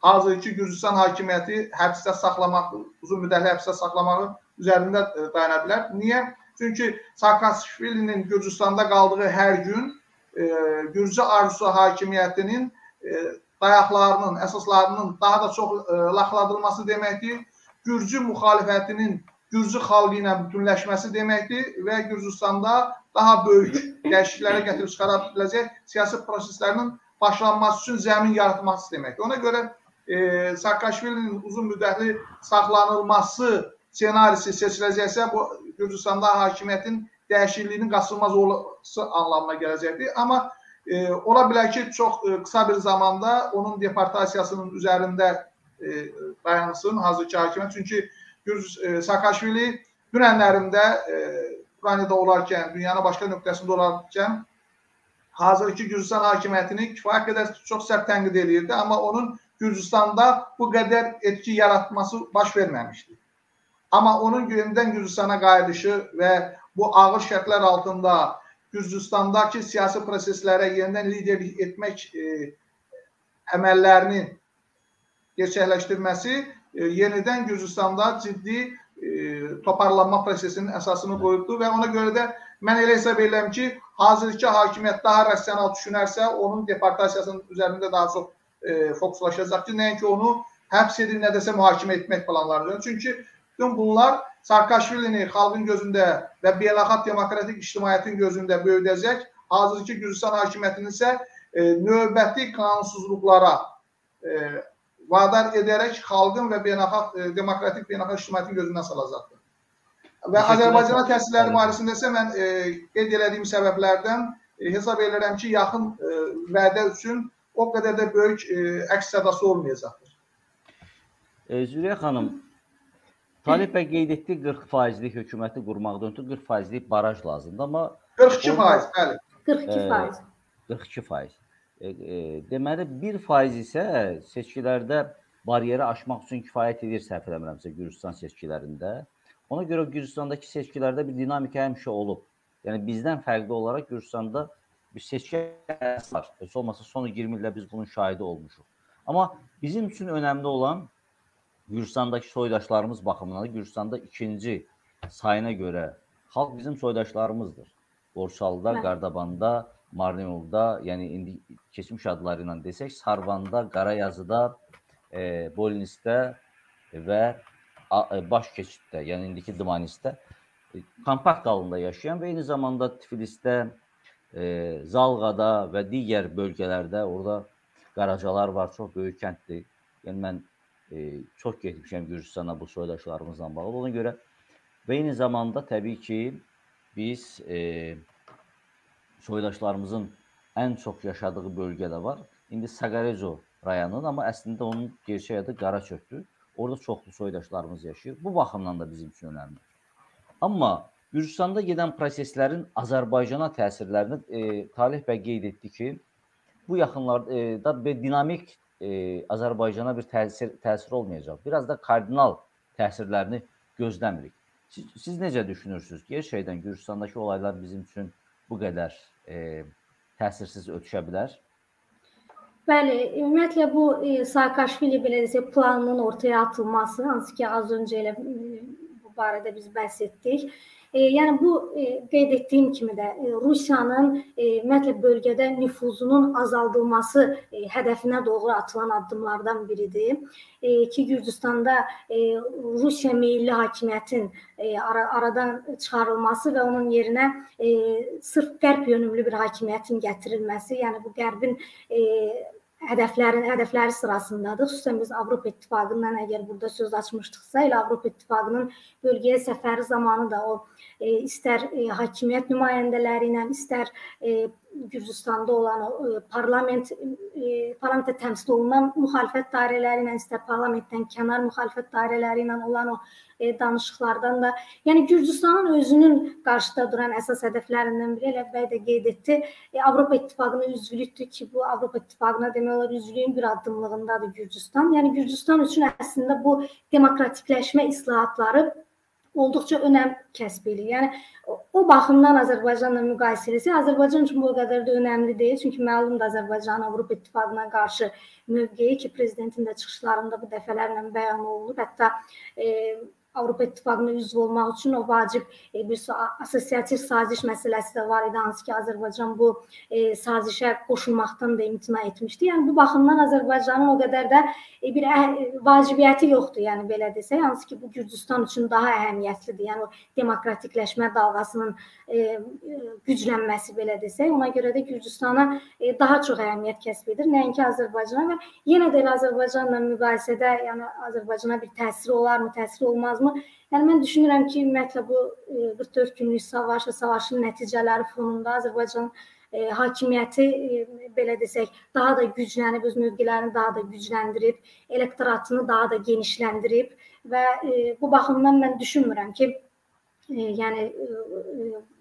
hazırki Gürcüstan hakimiyyəti həbsdə saxlamaq, uzun müddətli həbsdə saxlamağı üzərində e, dayana bilər. Niyə? Çünki Saakashvilinin Gürcüstanda qaldığı hər gün e, Gürcü arzusu hakimiyyətinin e, dayaqlarının, əsaslarının daha da çox e, laxladılması deməkdir. Gürcü müxalifətinin Gürcü xalqı ilə bütünləşməsi deməkdir və Gürcüstanda daha böyük dəyişikliklərə gətirib çıxara biləcək siyasi proseslərinin başlanması üçün zəmin yaratması deməkdir. Ona görə e, Saakashvilinin uzun müddətli saxlanılması ssenarisi seçiləcəksə, bu Gürcüstanda hakimiyyətin dəyişikliyinin qaçılmaz olması anlamına gələcəkdir. Amma e, ola bilər ki, çox e, qısa bir zamanda onun deportasiyasının üzərində e, dayansın hazırki hakimiyyət. Çünki Gürc e, Saakashvili dünənlərində e, Ukraynada olarkən, dünyanın başqa nöqtəsində olarkən hazırki Gürcüstan hakimiyyətini kifayət qədər çox sərt tənqid edirdi, amma onun Gürcüstanda bu qədər etki yaratması baş verməmişdi. Amma onun yenidən Gürcüstana qayıdışı və bu ağır şərtlər altında Gürcüstandakı siyasi proseslərə yenidən liderlik etmək e, əməllərini gerçəkləşdirməsi e, yenidən Gürcüstanda ciddi e, toparlanma prosesinin əsasını qoyubdur və ona görə də mən elə hesab edirəm ki, hazırki hakimiyyət daha rasional düşünərsə, onun deportasiyasının üzərində daha çox e, fokuslaşacaq ki, nəinki onu həbs edib nə desə mühakimə etmək planlarıdır. Çünki bütün bunlar Saakashvilini xalqın gözündə və beynəlxalq demokratik ictimaiyyətin gözündə böyüdəcək. Hazırki Gürcüstan hakimiyyətinin isə e, növbəti qanunsuzluqlara e, vadar edərək xalqın və beynəlxalq e, demokratik beynəlxalq ictimaiyyətin gözündən salacaqdır. Və Azərbaycana təsirləri barəsində isə mən e, qeyd elədiyim səbəblərdən e, hesab edirəm ki, yaxın e, vədə üçün o qədər də böyük e, əks sədası olmayacaqdır. E, Züleyxa xanım, Talib bəy qeyd etdi 40%lik hökuməti qurmaqdan ötürü 40%lik baraj lazımdır, amma 42%, bəli. 42%. E, 42%. E, e, deməli 1% isə seçkilərdə bariyeri aşmaq üçün kifayət edir səhv eləmirəmsə Gürcüstan seçkilərində. Ona görə Gürcüstandakı seçkilərdə bir dinamika həmişə olub. Yəni bizdən fərqli olaraq Gürcüstanda bir seçki var. Heç olmasa son 20 ildə biz bunun şahidi olmuşuq. Amma bizim üçün önəmli olan Gürcüstandakı soydaşlarımız baxımından da Gürcüstanda ikinci sayına görə xalq bizim soydaşlarımızdır. Borçalıda, Hə. Qardabanda, Marniovda, yəni indi keçmiş adları ilə desək, Sarvanda, Qarayazıda, e, Bolnisdə və e, baş keçiddə, yəni indiki Dmanistdə e, kompakt halında yaşayan və eyni zamanda Tiflisdə, e, Zalqada və digər bölgələrdə orada qaracalar var, çox böyük kənddir. Yəni mən e, çox getmişəm Gürcüstana bu soydaşlarımızla bağlı. Ona görə və eyni zamanda təbii ki biz e, soydaşlarımızın ən çox yaşadığı bölgə də var. İndi Saqarezo rayonunun, amma əslində onun gerçək adı Qaraçökdür. Orada çoxlu soydaşlarımız yaşayır. Bu baxımdan da bizim üçün önəmlidir. Amma Gürcüstanda gedən proseslərin Azərbaycana təsirlərini e, Talih bəy qeyd etdi ki, bu yaxınlarda e, bir dinamik e, Azərbaycana bir təsir təsir olmayacaq. Biraz da kardinal təsirlərini gözləmirik. Siz, siz necə düşünürsüz? Gerçəkdən Gürcüstandakı olaylar bizim üçün bu qədər e, təsirsiz ötüşə bilər? Bəli, ümumiyyətlə bu e, Saakashvili belə desək planının ortaya atılması, hansı ki az öncə elə e, bu barədə biz bəhs etdik. E, yəni bu e, qeyd etdiyim kimi də e, Rusiyanın e, ümumiyyətlə bölgədə nüfuzunun azaldılması e, hədəfinə doğru atılan addımlardan biridir. E, ki Gürcüstanda e, Rusiya meyilli hakimiyyətin e, ara, aradan çıxarılması və onun yerinə e, sırf qərb yönümlü bir hakimiyyətin gətirilməsi, yəni bu qərbin e, hədəflərin hədəfləri sırasındadır. Xüsusən biz Avropa İttifaqından əgər burada söz açmışdıqsa, elə Avropa İttifaqının bölgəyə səfəri zamanı da o istər e, hakimiyyət nümayəndələri ilə, istər e, Gürcüstanda olan e, parlament e, parlamentdə təmsil olunan müxalifət dairələri ilə, istər parlamentdən kənar müxalifət dairələri ilə olan o e, danışıqlardan da, yəni Gürcüstanın özünün qarşıda duran əsas hədəflərindən biri elə bəy də qeyd etdi, e, Avropa İttifaqına üzvlükdür ki, bu Avropa İttifaqına demək olar üzvlüyün bir addımlığındadır Gürcüstan. Yəni Gürcüstan üçün əslində bu demokratikləşmə islahatları olduqca önəm kəsb edir. Yəni o, baxımdan Azərbaycanla müqayisə etsə, Azərbaycan üçün bu o qədər də önəmli deyil. Çünki məlumdur Azərbaycanın Avropa İttifaqına qarşı mövqeyi ki, prezidentin də çıxışlarında bu dəfələrlə bəyan olunub. Hətta e, Avropa İttifaqına üzv olmaq üçün o vacib e, bir assosiativ saziş məsələsi də var idi, hansı ki, Azərbaycan bu e, sazişə qoşulmaqdan da imtina etmişdi. Yəni bu baxımdan Azərbaycanın o qədər də e, bir əh vacibiyyəti yoxdur, yəni belə desək, hansı ki, bu Gürcüstan üçün daha əhəmiyyətlidir. Yəni o demokratikləşmə dalğasının e, güclənməsi belə desək, ona görə də Gürcüstana e, daha çox əhəmiyyət kəsb edir, nəinki Azərbaycana və yenə də Azərbaycanla müqayisədə, yəni Azərbaycana bir təsiri olarmı, təsiri olmazmı? Lazımı. Yəni mən düşünürəm ki, ümumiyyətlə bu 44 e, günlük savaş savaşın nəticələri fonunda Azərbaycan e, hakimiyyəti e, belə desək, daha da güclənib, öz mövqelərini daha da gücləndirib, elektoratını daha da genişləndirib və e, bu baxımdan mən düşünmürəm ki, yəni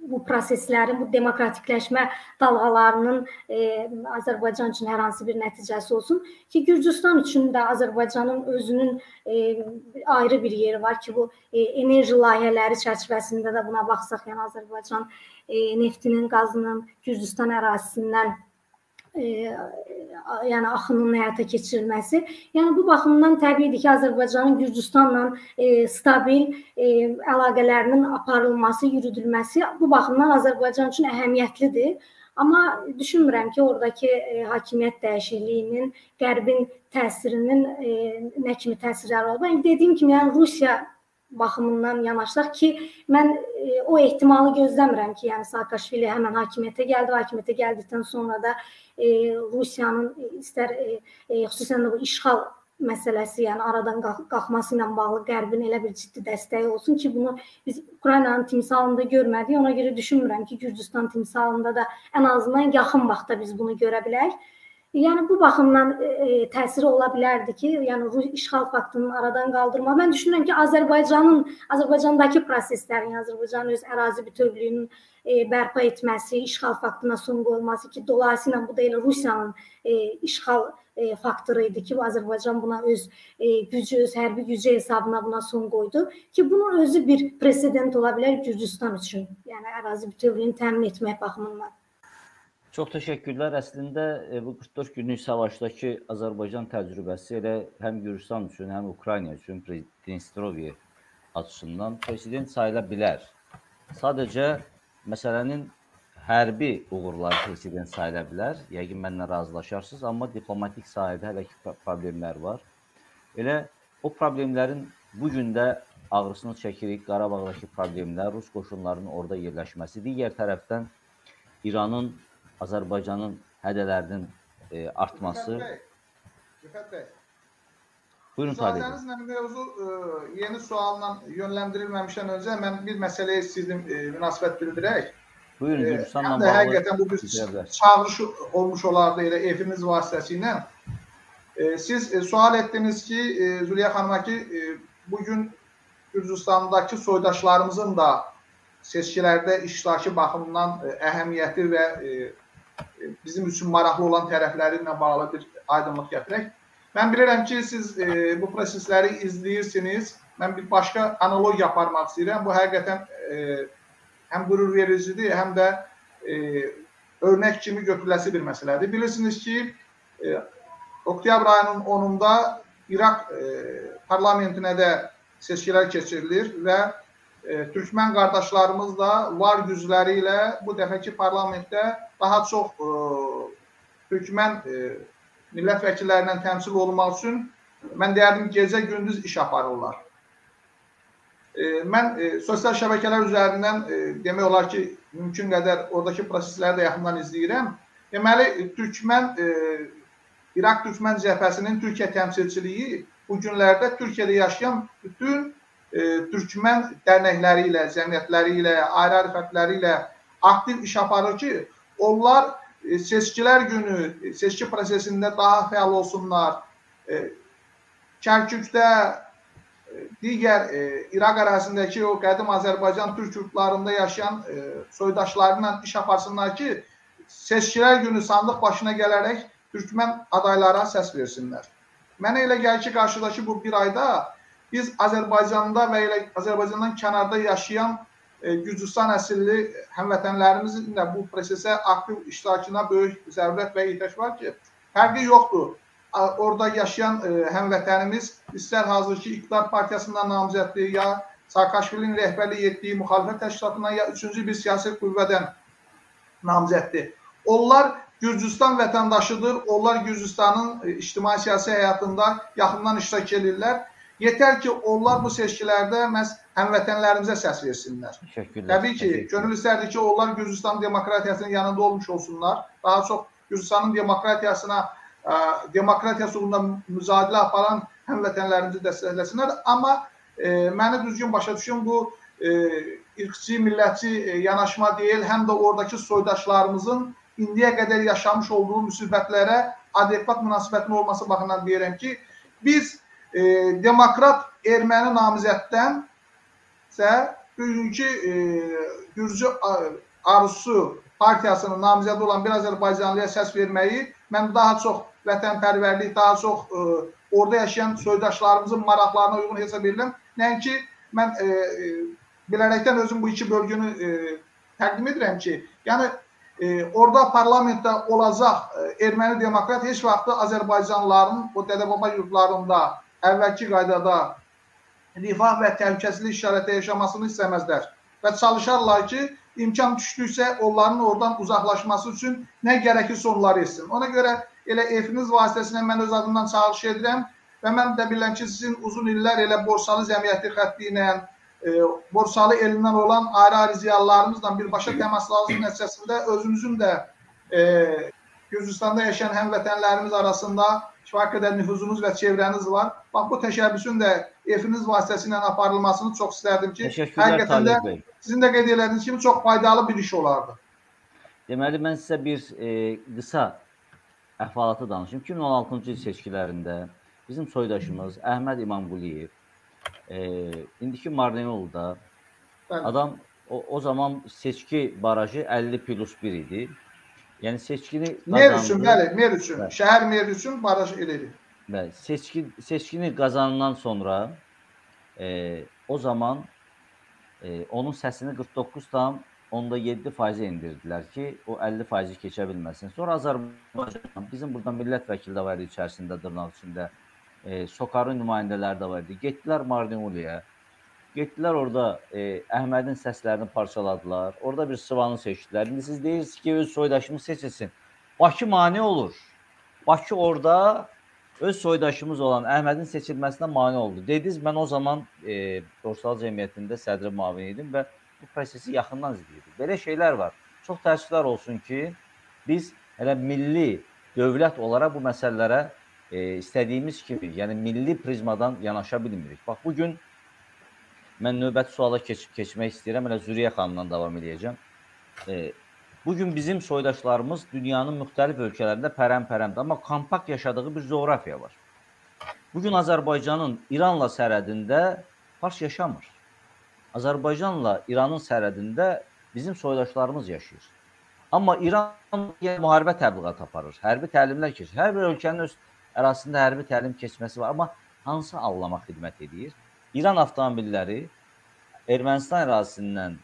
bu proseslərin, bu demokratikləşmə dalğalarının e, Azərbaycan üçün hər hansı bir nəticəsi olsun ki, Gürcüstan üçün də Azərbaycanın özünün e, ayrı bir yeri var ki, bu e, enerji layihələri çərçivəsində də buna baxsaq, yəni Azərbaycan e, neftinin, qazının Gürcüstan ərazisindən e, yəni axının həyata keçirilməsi. Yəni bu baxımdan təbiidir ki, Azərbaycanın Gürcüstanla e, stabil e, əlaqələrinin aparılması, yürüdülməsi bu baxımdan Azərbaycan üçün əhəmiyyətlidir. Amma düşünmürəm ki, oradakı e, hakimiyyət dəyişikliyinin Qərbin təsirinin e, nə kimi təsirləri olub. Yəni dediyim kimi, yəni Rusiya baxımından yanaşsaq ki, mən e, o ehtimalı gözləmirəm ki, yəni Saakashvili həmən hakimiyyətə gəldi, hakimiyyətə gəldikdən sonra da e, Rusiyanın istər e, e, xüsusən də bu işğal məsələsi, yəni aradan qalxması ilə bağlı Qərbin elə bir ciddi dəstəyi olsun ki, bunu biz Ukraynanın timsalında görmədik. Ona görə düşünmürəm ki, Gürcüstan timsalında da ən azından yaxın vaxtda biz bunu görə bilərik. Yəni bu baxımdan e, e, təsiri ola bilərdi ki, yəni Rus işğal faktının aradan qaldırma. Mən düşünürəm ki, Azərbaycanın Azərbaycandakı proseslərin, yəni Azərbaycanın öz ərazi bütövlüyünün e, bərpa etməsi, işğal faktına son qoyulması ki, dolayısıyla bu da elə Rusiyanın e, işğal e, faktoru idi ki, Azərbaycan buna öz e, gücü, öz hərbi gücü hesabına buna son qoydu ki, bunun özü bir presedent ola bilər Gürcüstan üçün. Yəni ərazi bütövlüyünü təmin etmək baxımından. Çox təşəkkürlər. Əslində e, bu 44 günlük savaşdakı Azərbaycan təcrübəsi elə həm Gürcüstan üçün, həm Ukrayna üçün Pridnestrovye açısından president sayıla bilər. Sadəcə məsələnin hərbi uğurları president sayıla bilər. Yəqin mənlə razılaşarsınız, amma diplomatik sahədə hələ ki problemlər var. Elə o problemlərin bu gün də ağrısını çəkirik. Qarabağdakı problemlər, Rus qoşunlarının orada yerləşməsi, digər tərəfdən İranın Azərbaycanın hədələrinin e, artması. Rüfət bəy. Buyurun Talib. Suallarınızla mövzu e, yeni sualla yönləndirilməmişdən öncə mən bir məsələyə sizin e, münasibət bildirək. Buyurun e, Gürcüstanla bağlı. Həqiqətən bu bir çağırış olmuş olardı elə evimiz vasitəsilə. E, siz e, sual etdiniz ki, e, Züleyxa xanıma ki, e, bugün Gürcüstandakı soydaşlarımızın da seçkilərdə iştirakı baxımından e, əhəmiyyəti və e, e, bizim üçün maraqlı olan tərəfləri ilə bağlı bir aydınlıq gətirək. Mən bilirəm ki, siz ə, bu prosesləri izləyirsiniz. Mən bir başqa analogiya aparmaq istəyirəm. Bu həqiqətən ə, həm qürur vericidir, həm də ə, örnək kimi götürüləsi bir məsələdir. Bilirsiniz ki, ə, oktyabr ayının 10-da İraq ə, parlamentinə də seçkilər keçirilir və e, türkmən qardaşlarımız da var gücləri ilə bu dəfəki parlamentdə daha çox e, türkmən e, millət vəkillərindən təmsil olunmaq üçün mən deyərdim gecə gündüz iş aparırlar. E, mən e, sosial şəbəkələr üzərindən e, demək olar ki, mümkün qədər oradakı prosesləri də yaxından izləyirəm. Deməli, türkmən e, İraq Türkmən cəbhəsinin Türkiyə təmsilçiliyi bu günlərdə Türkiyədə yaşayan bütün e, türkmən dərnəkləri ilə, cəmiyyətləri ilə, ayrı-ayrı fərdləri ilə aktiv iş aparır ki, onlar e, seçkilər günü e, seçki prosesində daha fəal olsunlar. E, Kərkükdə e, digər e, İraq ərazisindəki o qədim Azərbaycan türk yurtlarında yaşayan e, soydaşlarıyla iş aparsınlar ki, seçkilər günü sandıq başına gələrək türkmən adaylara səs versinlər. Mənə elə gəlir ki, qarşıdakı bu bir ayda biz Azərbaycanda və elə Azərbaycandan kənarda yaşayan e, Gürcüstan əsilli həmvətənlərimizin də bu prosesə aktiv iştirakına böyük zərurət və ehtiyac var ki, fərqi yoxdur. Orada yaşayan e, həmvətənimiz istər hazırki İqtidar Partiyasından namizəddir, ya Saakashvilinin rəhbərlik etdiyi müxalifət təşkilatından ya üçüncü bir siyasi qüvvədən namizəddir. Onlar Gürcüstan vətəndaşıdır. Onlar Gürcüstanın e, ictimai siyasi həyatında yaxından iştirak edirlər. Yetər ki, onlar bu seçkilərdə məhz həmvətənlərimizə səs versinlər. Təbii ki, gönül istərdi ki, onlar Gürcüstan demokratiyasının yanında olmuş olsunlar. Daha çox Gürcüstanın demokratiyasına, ə, demokratiyası uğrunda mücadilə aparan həmvətənlərimizi dəstəkləsinlər. Amma e, məni düzgün başa düşün, bu e, irqçi, millətçi e, yanaşma deyil, həm də oradakı soydaşlarımızın indiyə qədər yaşamış olduğu müsibətlərə adekvat münasibətin olması baxımından deyirəm ki, biz e, demokrat erməni namizəddən isə bugünkü e, Gürcü Arzusu partiyasının namizədi olan bir Azərbaycanlıya səs verməyi mən daha çox vətənpərvərlik, daha çox e, orada yaşayan soydaşlarımızın maraqlarına uyğun hesab edirəm. Nəinki mən e, e, bilərəkdən özüm bu iki bölgünü e, təqdim edirəm ki, yəni e, orada parlamentdə olacaq e, erməni demokrat heç vaxt Azərbaycanlıların o dədə-baba yurtlarında əvvəlki qaydada rifah və təhlükəsizlik şəraitində yaşamasını istəməzlər və çalışarlar ki, imkan düşdüksə onların oradan uzaqlaşması üçün nə gərəkirsə onları etsin. Ona görə elə efiniz vasitəsilə mən öz adımdan çağırış edirəm və mən də bilirəm ki, sizin uzun illər elə borsalı cəmiyyəti xətti ilə e, borsalı elindən olan ayrı-ayrı ziyalılarımızla birbaşa təmaslarımız nəticəsində özümüzün də e, Gürcüstanda yaşayan həmvətənlərimiz arasında kifayət qədər nüfuzumuz və çevrəniz var. Bax bu təşəbbüsün də efiniz vasitəsilə aparılmasını çox istərdim ki, həqiqətən də sizin də qeyd etdiyiniz kimi çox faydalı bir iş olardı. Deməli mən sizə bir e, qısa əhvalatı danışım. 2016-cı il seçkilərində bizim soydaşımız Əhməd İmamquliyev e, indiki Marneolda adam o, o zaman seçki barajı 50 plus 1 idi. Yəni seçkini Mer üçün, bəli, mer üçün. Bəli. Şəhər mer üçün baraj elədi. Bəli, seçki seçkini qazanandan sonra e, o zaman e, onun səsini 49,7 faizə endirdilər ki, o 50 faizi keçə bilməsin. Sonra Azərbaycan bizim burada millət vəkili də var idi içərisində dırnaq içində e, Sokarın nümayəndələri də var idi. Getdilər Mardinoliyə. Getdilər orada e, Əhmədin səslərini parçaladılar. Orada bir sıvanı seçdilər. İndi siz deyirsiniz ki, öz soydaşımız seçilsin. Bakı mane olur. Bakı orada öz soydaşımız olan Əhmədin seçilməsinə mane oldu. Dediniz, mən o zaman e, Dorsal Cəmiyyətində sədri müavini idim və bu prosesi yaxından izləyirdim. Belə şeylər var. Çox təəssüflər olsun ki, biz elə milli dövlət olaraq bu məsələlərə e, istədiyimiz kimi, yəni milli prizmadan yanaşa bilmirik. Bax bu gün mən növbəti suala keç keçmək istəyirəm. Elə Züriyə xanımdan davam edəcəm. E, bu gün bizim soydaşlarımız dünyanın müxtəlif ölkələrində pərəm-pərəmdir, amma kompakt yaşadığı bir coğrafiya var. Bu gün Azərbaycanın İranla sərhədində fars yaşamır. Azərbaycanla İranın sərhədində bizim soydaşlarımız yaşayır. Amma İran müharibə təbliğat aparır, hərbi təlimlər keçir. Hər bir ölkənin öz ərazisində hərbi təlim keçməsi var, amma hansı anlama xidmət edir? İran avtomobilləri Ermənistan ərazisindən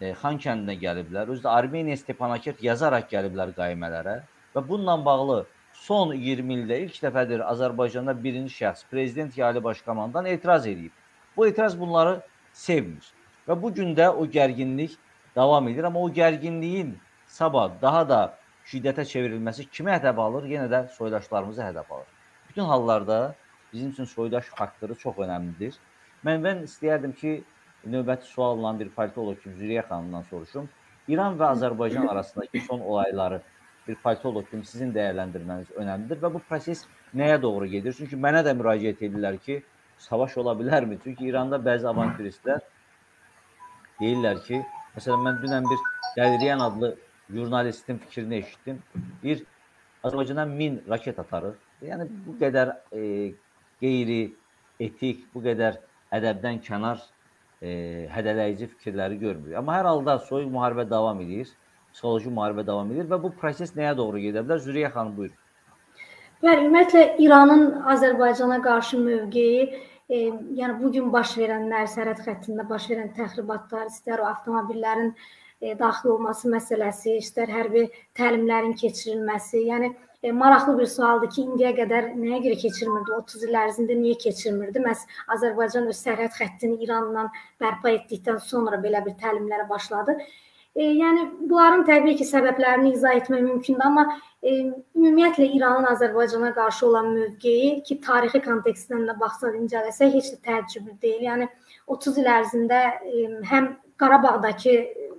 e, Xan kəndinə gəliblər. Özü də Armeniya Stepanakert yazaraq gəliblər qaymələrə və bununla bağlı son 20 ildə ilk dəfədir Azərbaycanda birinci şəxs prezident ya ali baş komandan etiraz edib. Bu etiraz bunları sevmir. Və bu gün də o gərginlik davam edir, amma o gərginliyin sabah daha da şiddətə çevrilməsi kimi hədəf alır? Yenə də soydaşlarımızı hədəf alır. Bütün hallarda bizim üçün soydaş faktoru çox önəmlidir. Mən mən istəyərdim ki, növbəti sualla bir politoloq kimi Züriyə xanımdan soruşum. İran və Azərbaycan arasındakı son olayları bir politoloq kimi sizin dəyərləndirməniz önəmlidir və bu proses nəyə doğru gedir? Çünki mənə də müraciət edirlər ki, savaş ola bilərmi? Çünki İranda bəzi avantüristlər deyirlər ki, məsələn mən dünən bir Gəliriyan adlı jurnalistin fikrini eşitdim. Bir Azərbaycana 1000 raket atarıq. Yəni bu qədər e, qeyri etik, bu qədər ədəbdən kənar e, hədələyici fikirləri görmürük. Amma hər halda soyuq müharibə davam edir, psixoloji müharibə davam edir və bu proses nəyə doğru gedə bilər? Züriyə xanım buyurun. Bəli, ümumiyyətlə İranın Azərbaycana qarşı mövqeyi, e, yəni bu gün baş verənlər, sərhəd xəttində baş verən təxribatlar, istər o avtomobillərin e, daxil olması məsələsi, istər hərbi təlimlərin keçirilməsi, yəni e, maraqlı bir sualdır ki, indiyə qədər nəyə görə keçirmirdi? 30 il ərzində niyə keçirmirdi? Məs Azərbaycan öz sərhəd xəttini İranla bərpa etdikdən sonra belə bir təlimlərə başladı. E, yəni bunların təbii ki, səbəblərini izah etmək mümkündür, amma e, ümumiyyətlə İranın Azərbaycana qarşı olan mövqeyi ki, tarixi kontekstdən də baxsaq, incələsək heç də təəccüblü deyil. Yəni 30 il ərzində e, həm Qarabağdakı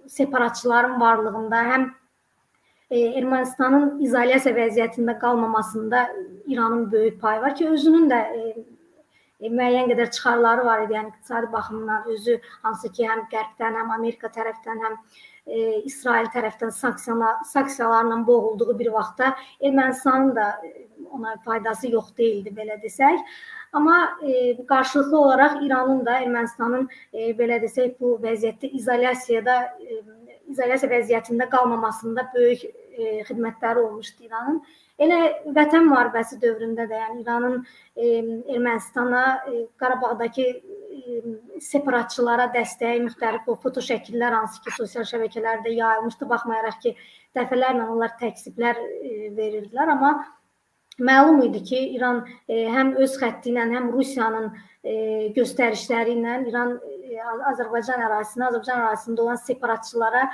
separatçıların varlığında, həm e, Ermənistanın izolyasiya vəziyyətində qalmamasında İranın böyük payı var ki, özünün də e, e, müəyyən qədər çıxarları var idi. Yəni iqtisadi baxımdan özü hansı ki, həm Qərbdən, həm Amerika tərəfdən, həm e, İsrail tərəfdən sanksiyalar, sanksiyalarla boğulduğu bir vaxtda Ermənistanın da ona faydası yox değildi belə desək. Amma e, qarşılıqlı olaraq İranın da Ermənistanın e, belə desək bu vəziyyətdə izolyasiyada e, izolyasiya vəziyyətində qalmamasında böyük e, xidmətləri olmuşdu İranın. Elə Vətən müharibəsi dövründə də, yəni İranın e, Ermənistana e, Qarabağdakı e, separatçılara dəstəyi müxtəlif o foto şəkillər hansı ki, sosial şəbəkələrdə yayılmışdı, baxmayaraq ki, dəfələrlə onlar təksiblər e, verirdilər, amma məlum idi ki, İran e, həm öz xətti ilə, həm Rusiyanın e, göstərişləri ilə İran e, Azərbaycan ərazisinə, Azərbaycan ərazisində olan separatçılara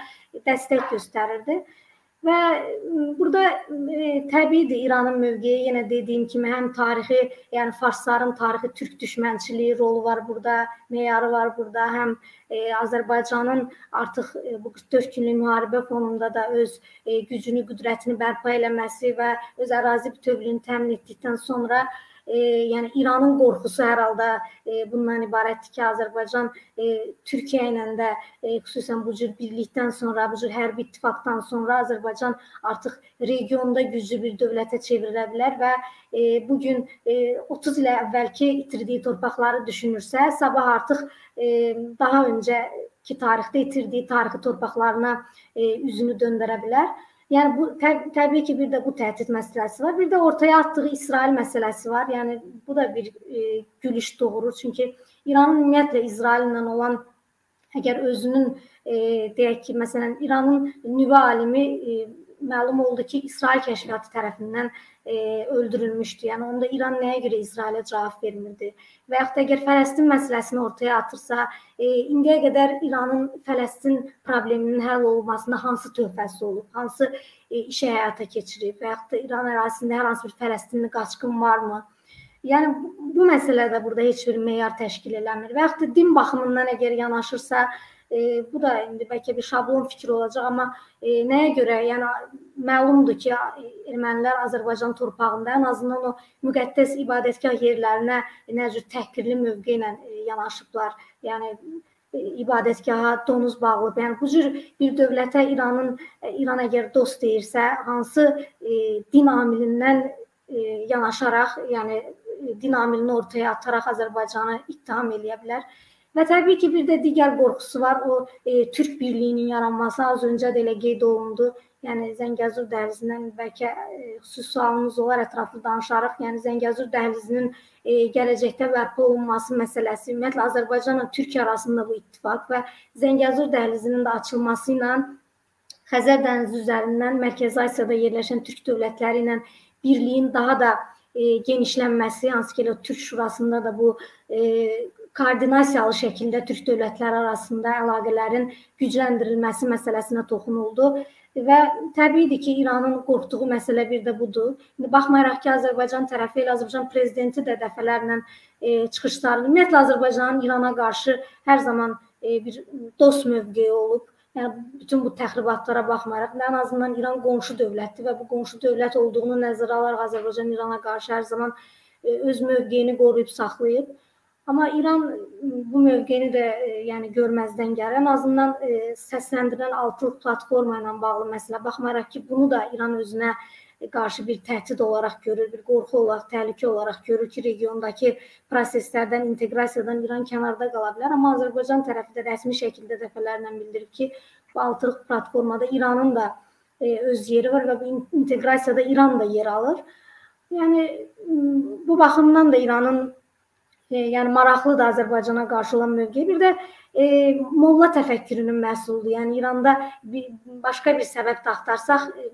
dəstək göstərirdi. Və burada e, təbiidir İranın mövqeyi yenə dediyim kimi həm tarixi, yəni farsların tarixi türk düşmənçiliyi rolu var burada, meyarı var burada, həm e, Azərbaycanın artıq e, bu 44 günlük müharibə fonunda da öz e, gücünü, qüdrətini bərpa eləməsi və öz ərazi bütövlüyünü təmin etdikdən sonra e, yəni İranın qorxusu hər halda e, bundan ibarətdir ki, Azərbaycan e, Türkiyə ilə də e, xüsusən bu cür birlikdən sonra, bu cür hərbi ittifaqdan sonra Azərbaycan artıq regionda güclü bir dövlətə çevrilə bilər və e, bu gün e, 30 il əvvəlki itirdiyi torpaqları düşünürsə, sabah artıq e, daha öncəki tarixdə itirdiyi tarixi torpaqlarına e, üzünü döndərə bilər. Yəni bu təb təbii ki, bir də bu təhdid məsələsi var. Bir də ortaya atdığı İsrail məsələsi var. Yəni bu da bir e, gülüş doğurur. Çünki İranın ümumiyyətlə İsraillə olan əgər özünün e, deyək ki, məsələn İranın nüvə alimi e, məlum oldu ki, İsrail kəşfiyyatı tərəfindən e, öldürülmüşdü. Yəni onda İran nəyə görə İsrailə cavab vermirdi? Və yaxud da əgər Fələstin məsələsini ortaya atırsa, e, indiyə qədər İranın Fələstin probleminin həll olunmasında hansı töhfəsi olub? Hansı e, işə həyata keçirib? Və yaxud da İran ərazisində hər hansı bir Fələstinli qaçqın varmı? Yəni bu məsələ də burada heç bir meyar təşkil eləmir. Və yaxud da din baxımından əgər yanaşırsa, E, bu da indi bəlkə bir şablon fikir olacaq, amma e, nəyə görə? Yəni məlumdur ki, ermənilər Azərbaycan torpağında ən azından o müqəddəs ibadətgah yerlərinə nə cür təhqirli mövqe ilə e, yanaşıblar. Yəni e, ibadətgaha donuz bağlayıb. Yəni bu cür bir dövlətə İranın e, İran əgər dost deyirsə, hansı e, din amilindən e, yanaşaraq, yəni din amilini ortaya ataraq Azərbaycanı ittiham eləyə bilər. Və təbii ki, bir də digər qorxusu var, o e, Türk birliyinin yaranması az öncə də elə qeyd olundu. Yəni Zəngəzur dəhlizindən bəlkə e, xüsusi sualınız olar, ətraflı danışarıq. Yəni Zəngəzur dəhlizinin e, gələcəkdə bərpa olunması məsələsi, ümumiyyətlə Azərbaycanla Türkiyə arasında bu ittifaq və Zəngəzur dəhlizinin də açılması ilə Xəzər dənizi üzərindən Mərkəzi Asiyada yerləşən türk dövlətləri ilə birliyin daha da e, genişlənməsi, hansı ki, elə Türk Şurasında da bu e, koordinasiyalı şəkildə türk dövlətləri arasında əlaqələrin gücləndirilməsi məsələsinə toxunuldu və təbiidir ki, İranın qorxduğu məsələ bir də budur. İndi baxmayaraq ki, Azərbaycan tərəfi ilə Azərbaycan prezidenti də dəfələrlə e, çıxışlarını, ümumiyyətlə Azərbaycanın İrana qarşı hər zaman e, bir dost mövqeyi olub. Yəni bütün bu təxribatlara baxmayaraq, ən azından İran qonşu dövlətdir və bu qonşu dövlət olduğunu nəzərə alaraq Azərbaycan İrana qarşı hər zaman e, öz mövqeyini qoruyub saxlayıb. Amma İran bu mövqeyini də yəni görməzdən gəlir. Ən azından səsləndirilən altılıq platforma ilə bağlı məsələ baxmayaraq ki, bunu da İran özünə qarşı bir təhdid olaraq görür, bir qorxu olaraq, təhlükə olaraq görür ki, regiondakı proseslərdən, inteqrasiyadan İran kənarda qala bilər. Amma Azərbaycan tərəfi də rəsmi şəkildə dəfələrlə bildirib ki, bu altılıq platformada İranın da e, öz yeri var və bu inteqrasiyada İran da yer alır. Yəni bu baxımdan da İranın e, yəni maraqlıdır Azərbaycana qarşı olan mövqeyi. Bir də e, molla təfəkkürünün məhsuludur. Yəni İranda bir, başqa bir səbəb də axtarsaq e,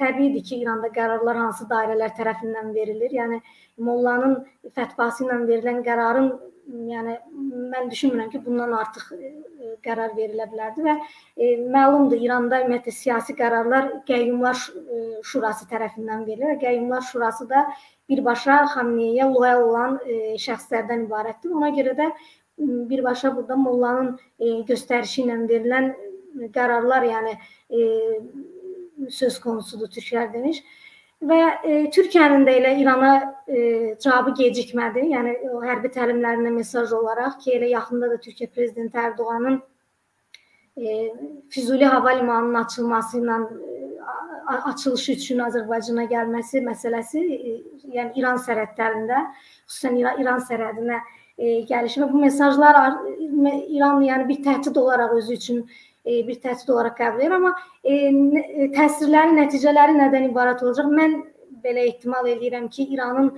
təbiidir ki, İranda qərarlar hansı dairələr tərəfindən verilir. Yəni mollanın fətvası ilə verilən qərarın yəni mən düşünmürəm ki, bundan artıq e, qərar verilə bilərdi və e, məlumdur İranda ümumiyyətlə siyasi qərarlar Qəyyumlar e, Şurası tərəfindən verilir. Qəyyumlar Şurası da birbaşa Xamneyə loyal olan e, şəxslərdən ibarətdir. Ona görə də birbaşa burada mollanın e, göstərişi ilə verilən qərarlar, yəni e, söz konusudur Türklər demiş. Və e, Türkiyənin də elə İrana e, cavabı gecikmədi. Yəni o hərbi təlimlərinə mesaj olaraq ki, elə yaxında da Türkiyə prezidenti Ərdoğanın e, Füzuli hava limanının açılması ilə e, açılışı üçün Azərbaycana gəlməsi məsələsi, e, yəni İran sərhədlərində, xüsusən İran, İran sərhədinə e, gəlişi və bu mesajlar İran yəni bir təhdid olaraq özü üçün E, bir təhdid olaraq qəbul edir, amma e, e, təsirləri, nəticələri nədən ibarət olacaq? Mən belə ehtimal edirəm ki, İranın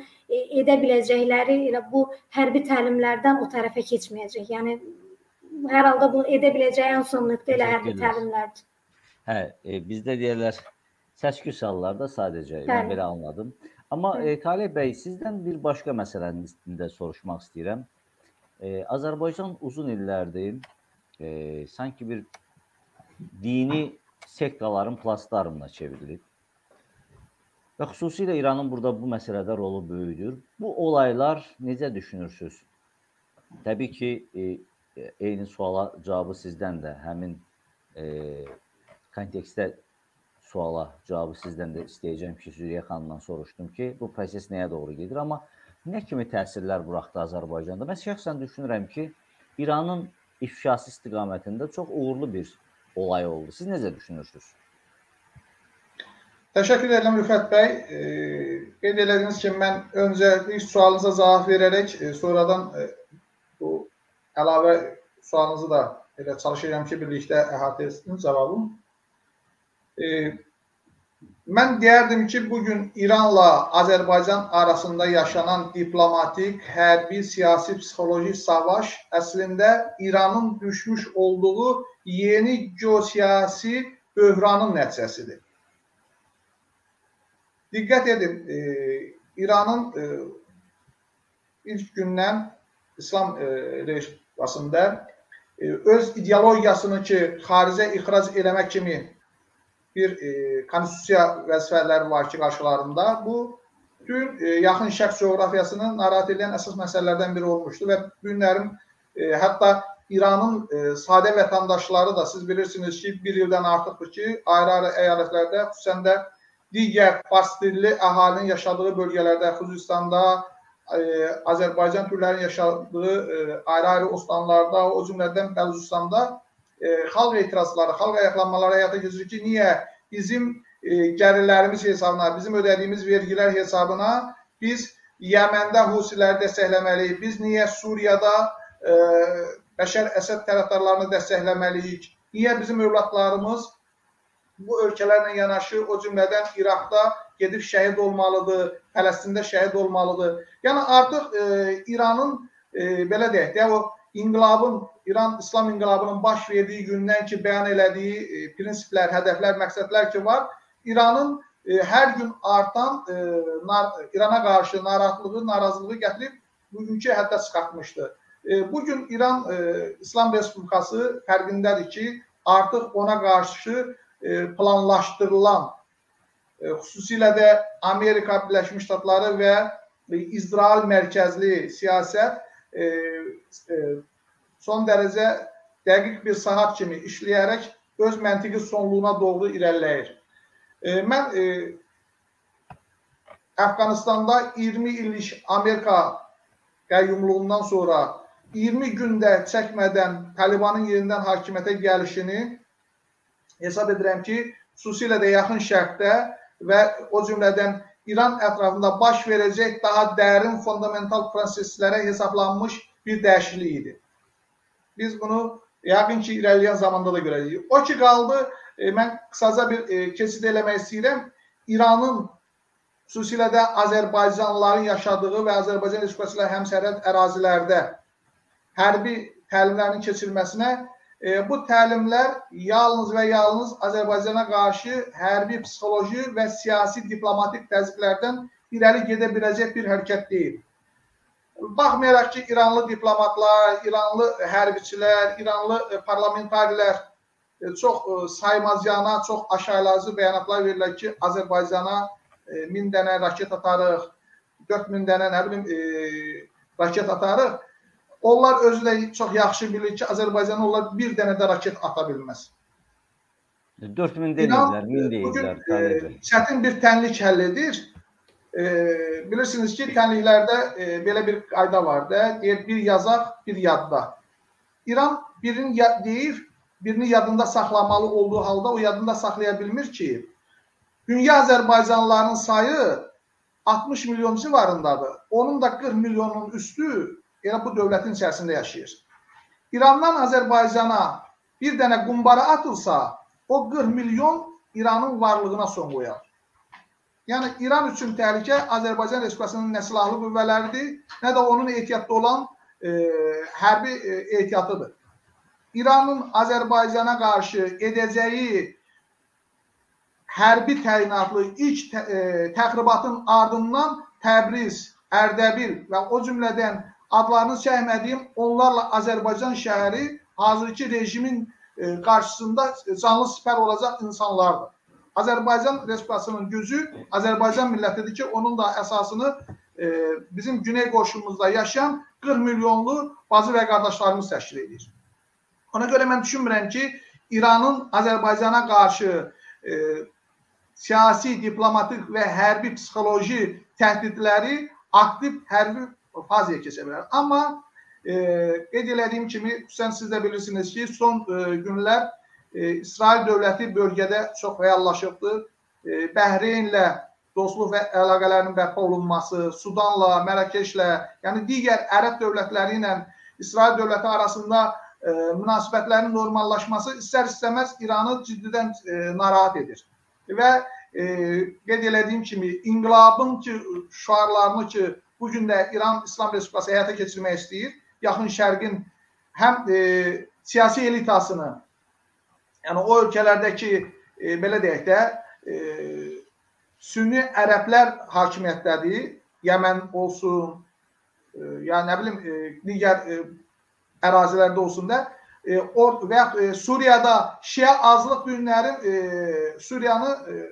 edə biləcəkləri elə bu hərbi təlimlərdən o tərəfə keçməyəcək. Yəni hər halda bunu edə biləcəyi ən son nöqtə elə hərbi təlimlərdir. Hə, e, bizdə deyirlər səskü sallarda sadəcə, Bəli. mən belə anladım. Amma e, Talib bəy, sizdən bir başqa məsələnin üstündə soruşmaq istəyirəm. E, Azərbaycan uzun illərdir e, sanki bir dini sektaların plastlarına çevrilib. Və xüsusilə İranın burada bu məsələdə rolu böyükdür. Bu olaylar necə düşünürsüz? Təbii ki, e, eyni suala cavabı sizdən də həmin e, kontekstdə suala cavabı sizdən də istəyəcəm ki, Züriyə xanımdan soruşdum ki, bu proses nəyə doğru gedir, amma nə kimi təsirlər buraxdı Azərbaycanda? Mən şəxsən düşünürəm ki, İranın ifşası istiqamətində çox uğurlu bir olay oldu. Siz necə düşünürsünüz? Təşəkkür edirəm Rüfət bəy. E, qeyd elədiniz ki, mən öncə ilk sualınıza cavab verərək e, sonradan e, bu əlavə sualınızı da elə çalışıram ki, birlikdə əhatə etsin cavabım. E, mən deyərdim ki, bu gün İranla Azərbaycan arasında yaşanan diplomatik, hərbi, siyasi, psixoloji savaş əslində İranın düşmüş olduğu yeni geosiyasi böhranın nəticəsidir. Diqqət edin, e, İranın e, ilk gündən İslam e, rejimində e, öz ideologiyasını ki, xaricə ixrac eləmək kimi bir e, konstitusiya vəzifələri var ki, qarşılarında. Bu bütün e, yaxın şərq coğrafiyasını narahat edən əsas məsələlərdən biri olmuşdu və bu günlərin e, hətta İranın e, sadə vətəndaşları da siz bilirsiniz ki, bir ildən artıqdır ki, ayrı-ayrı əyalətlərdə, xüsusən də digər fars dilli əhalinin yaşadığı bölgələrdə, Xuzistanda, e, Azərbaycan türlərinin yaşadığı e, ayrı-ayrı ostanlarda, o cümlədən Bəlucistanda e, xalq etirazları, xalq ayaqlanmaları həyata keçirir ki, niyə bizim e, gəlirlərimiz hesabına, bizim ödədiyimiz vergilər hesabına biz Yəməndə Husiləri dəstəkləməliyik, biz niyə Suriyada e, Bəşər Əsəd tərəfdarlarını dəstəkləməliyik. Niyə bizim övladlarımız bu ölkələrlə yanaşı, o cümlədən İraqda gedib şəhid olmalıdır, Fələstində şəhid olmalıdır. Yəni artıq e, İranın e, belə deyək də o inqilabın, İran İslam inqilabının baş verdiyi gündən ki, bəyan elədiyi e, prinsiplər, hədəflər, məqsədlər ki var, İranın e, hər gün artan e, nar, İrana qarşı narahatlığı, narazılığı gətirib bugünkü həddə çıxartmışdı. E, bugün İran e, İslam Respublikası fərqindədir ki, artıq ona qarşı e, planlaşdırılan xüsusilə də Amerika Birləşmiş Ştatları və İsrail mərkəzli siyasət son dərəcə dəqiq bir saat kimi işləyərək öz məntiqi sonluğuna doğru irəliləyir. Mən Əfqanistanda 20 illik Amerika qəyyumluğundan sonra 20 gündə çəkmədən Talibanın yenidən hakimiyyətə gəlişini hesab edirəm ki, xüsusilə də yaxın şərqdə və o cümlədən İran ətrafında baş verəcək daha dərin fundamental proseslərə hesablanmış bir dəyişiklik idi. Biz bunu yəqin ki, irəliləyən zamanda da görəcəyik. O ki qaldı, e, mən qısaca bir e, kesit eləmək istəyirəm. İranın xüsusilə də Azərbaycanlıların yaşadığı və Azərbaycan Respublikası ilə həmsərhəd ərazilərdə hərbi təlimlərin keçirilməsinə e, bu təlimlər yalnız və yalnız Azərbaycana qarşı hərbi, psixoloji və siyasi diplomatik təzyiqlərdən irəli gedə biləcək bir hərəkət deyil. Baxmayaraq ki, İranlı diplomatlar, İranlı hərbiçilər, İranlı e, parlamentarilər e, çox e, saymazcana, çox aşağılayıcı bəyanatlar verirlər ki, Azərbaycana 1000 dənə raket atarıq, 4000 dənə nə bilim e, raket atarıq. Onlar özü də çox yaxşı bilir ki, Azərbaycan onlar bir dənə də raket ata bilməz. 4000 deyirlər, 1000 deyirlər. Bugün e, çətin bir tənlik həll edir e, bilirsiniz ki, tənliklərdə e, belə bir qayda var da, deyir bir yazaq, bir yadda. İran birini ya deyir, birini yadında saxlamalı olduğu halda o yadında saxlaya bilmir ki, dünya Azərbaycanlıların sayı 60 milyon civarındadır. Onun da 40 milyonun üstü elə bu dövlətin içərisində yaşayır. İrandan Azərbaycana bir dənə qumbara atılsa, o 40 milyon İranın varlığına son qoyar. Yəni İran üçün təhlükə Azərbaycan Respublikasının nə silahlı qüvvələridir, nə də onun ehtiyatda olan e, hərbi e, ehtiyatıdır. İranın Azərbaycana qarşı edəcəyi hərbi təyinatlı ilk tə, e, təxribatın ardından Təbriz, Ərdəbil və o cümlədən adlarını çəkmədiyim onlarla Azərbaycan şəhəri hazırki rejimin e, qarşısında canlı sipər olacaq insanlardır. Azərbaycan Respublikasının gücü Azərbaycan millətidir ki, onun da əsasını e, bizim güney qoşunumuzda yaşayan 40 milyonlu bacı və qardaşlarımız təşkil edir. Ona görə mən düşünmürəm ki, İranın Azərbaycana qarşı e, siyasi, diplomatik və hərbi psixoloji təhdidləri aktiv hərbi fazaya keçə bilər. Amma e, qeyd elədiyim kimi, xüsusən siz də bilirsiniz ki, son e, günlər e, İsrail dövləti bölgədə çox reallaşıbdır. E, Bəhreynlə dostluq və əlaqələrinin bərpa olunması, Sudanla, Mərakeşlə, yəni digər ərəb dövlətləri ilə İsrail dövləti arasında e, münasibətlərin normallaşması istər-istəməz İranı ciddidən e, narahat edir. Və e, qeyd elədiyim kimi inqilabın ki şüarlarını ki bu gün də İran İslam Respublikası həyata keçirmək istəyir. Yaxın Şərqin həm e, siyasi elitasını, yəni o ölkələrdəki e, belə deyək də e, sünni ərəblər hakimiyyətdədir. Yəmən olsun, e, ya nə bilim e, digər e, ərazilərdə olsun da e, or və e, Suriyada Şia azlıq günləri e, Suriyanı e,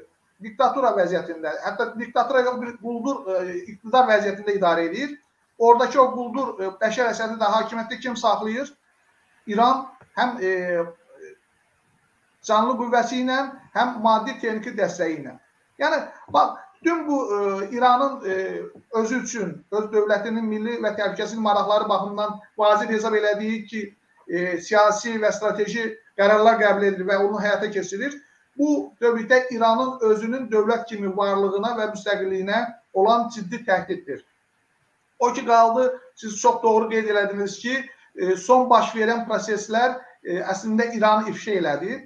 diktatura vəziyyətində, hətta diktatura yox bir quldur e, iqtidar vəziyyətində idarə edir. Oradakı o quldur e, Bəşər Əsədi də hakimiyyətdə kim saxlayır? İran həm e, canlı qüvvəsi ilə, həm maddi texniki dəstəyi ilə. Yəni bax Dün bu e, İranın e, özü üçün, öz dövlətinin milli və təhlükəsizlik maraqları baxımından vacib hesab elədiyi ki, e, siyasi və strateji qərarlar qəbul edilir və onu həyata keçirir. Bu dövlətdə İranın özünün dövlət kimi varlığına və müstəqilliyinə olan ciddi təhdiddir. O ki qaldı, siz çox doğru qeyd elədiniz ki, e, son baş verən proseslər e, əslində İranı ifşa elədi.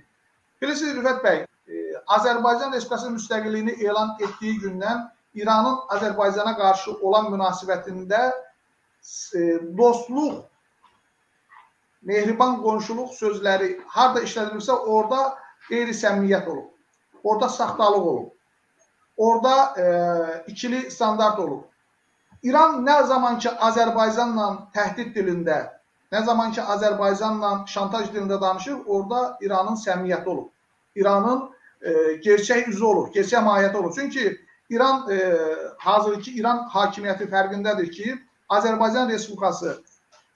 Bilirsiniz Rüfət bəy, e, Azərbaycan Respublikasının müstəqilliyini elan etdiyi gündən İranın Azərbaycana qarşı olan münasibətində dostluq, mehriban qonşuluq sözləri harda işlədilirsə, orada qeyri-səmimiyyət olub. Orada saxtalıq olub. Orada e, ikili standart olub. İran nə zaman ki Azərbaycanla təhdid dilində, nə zaman ki Azərbaycanla şantaj dilində danışır, orada İranın səmimiyyəti olub. İranın e, gerçək üzü olur, gerçək mahiyyəti olur. Çünki İran e, hazırki İran hakimiyyəti fərqindədir ki, Azərbaycan Respublikası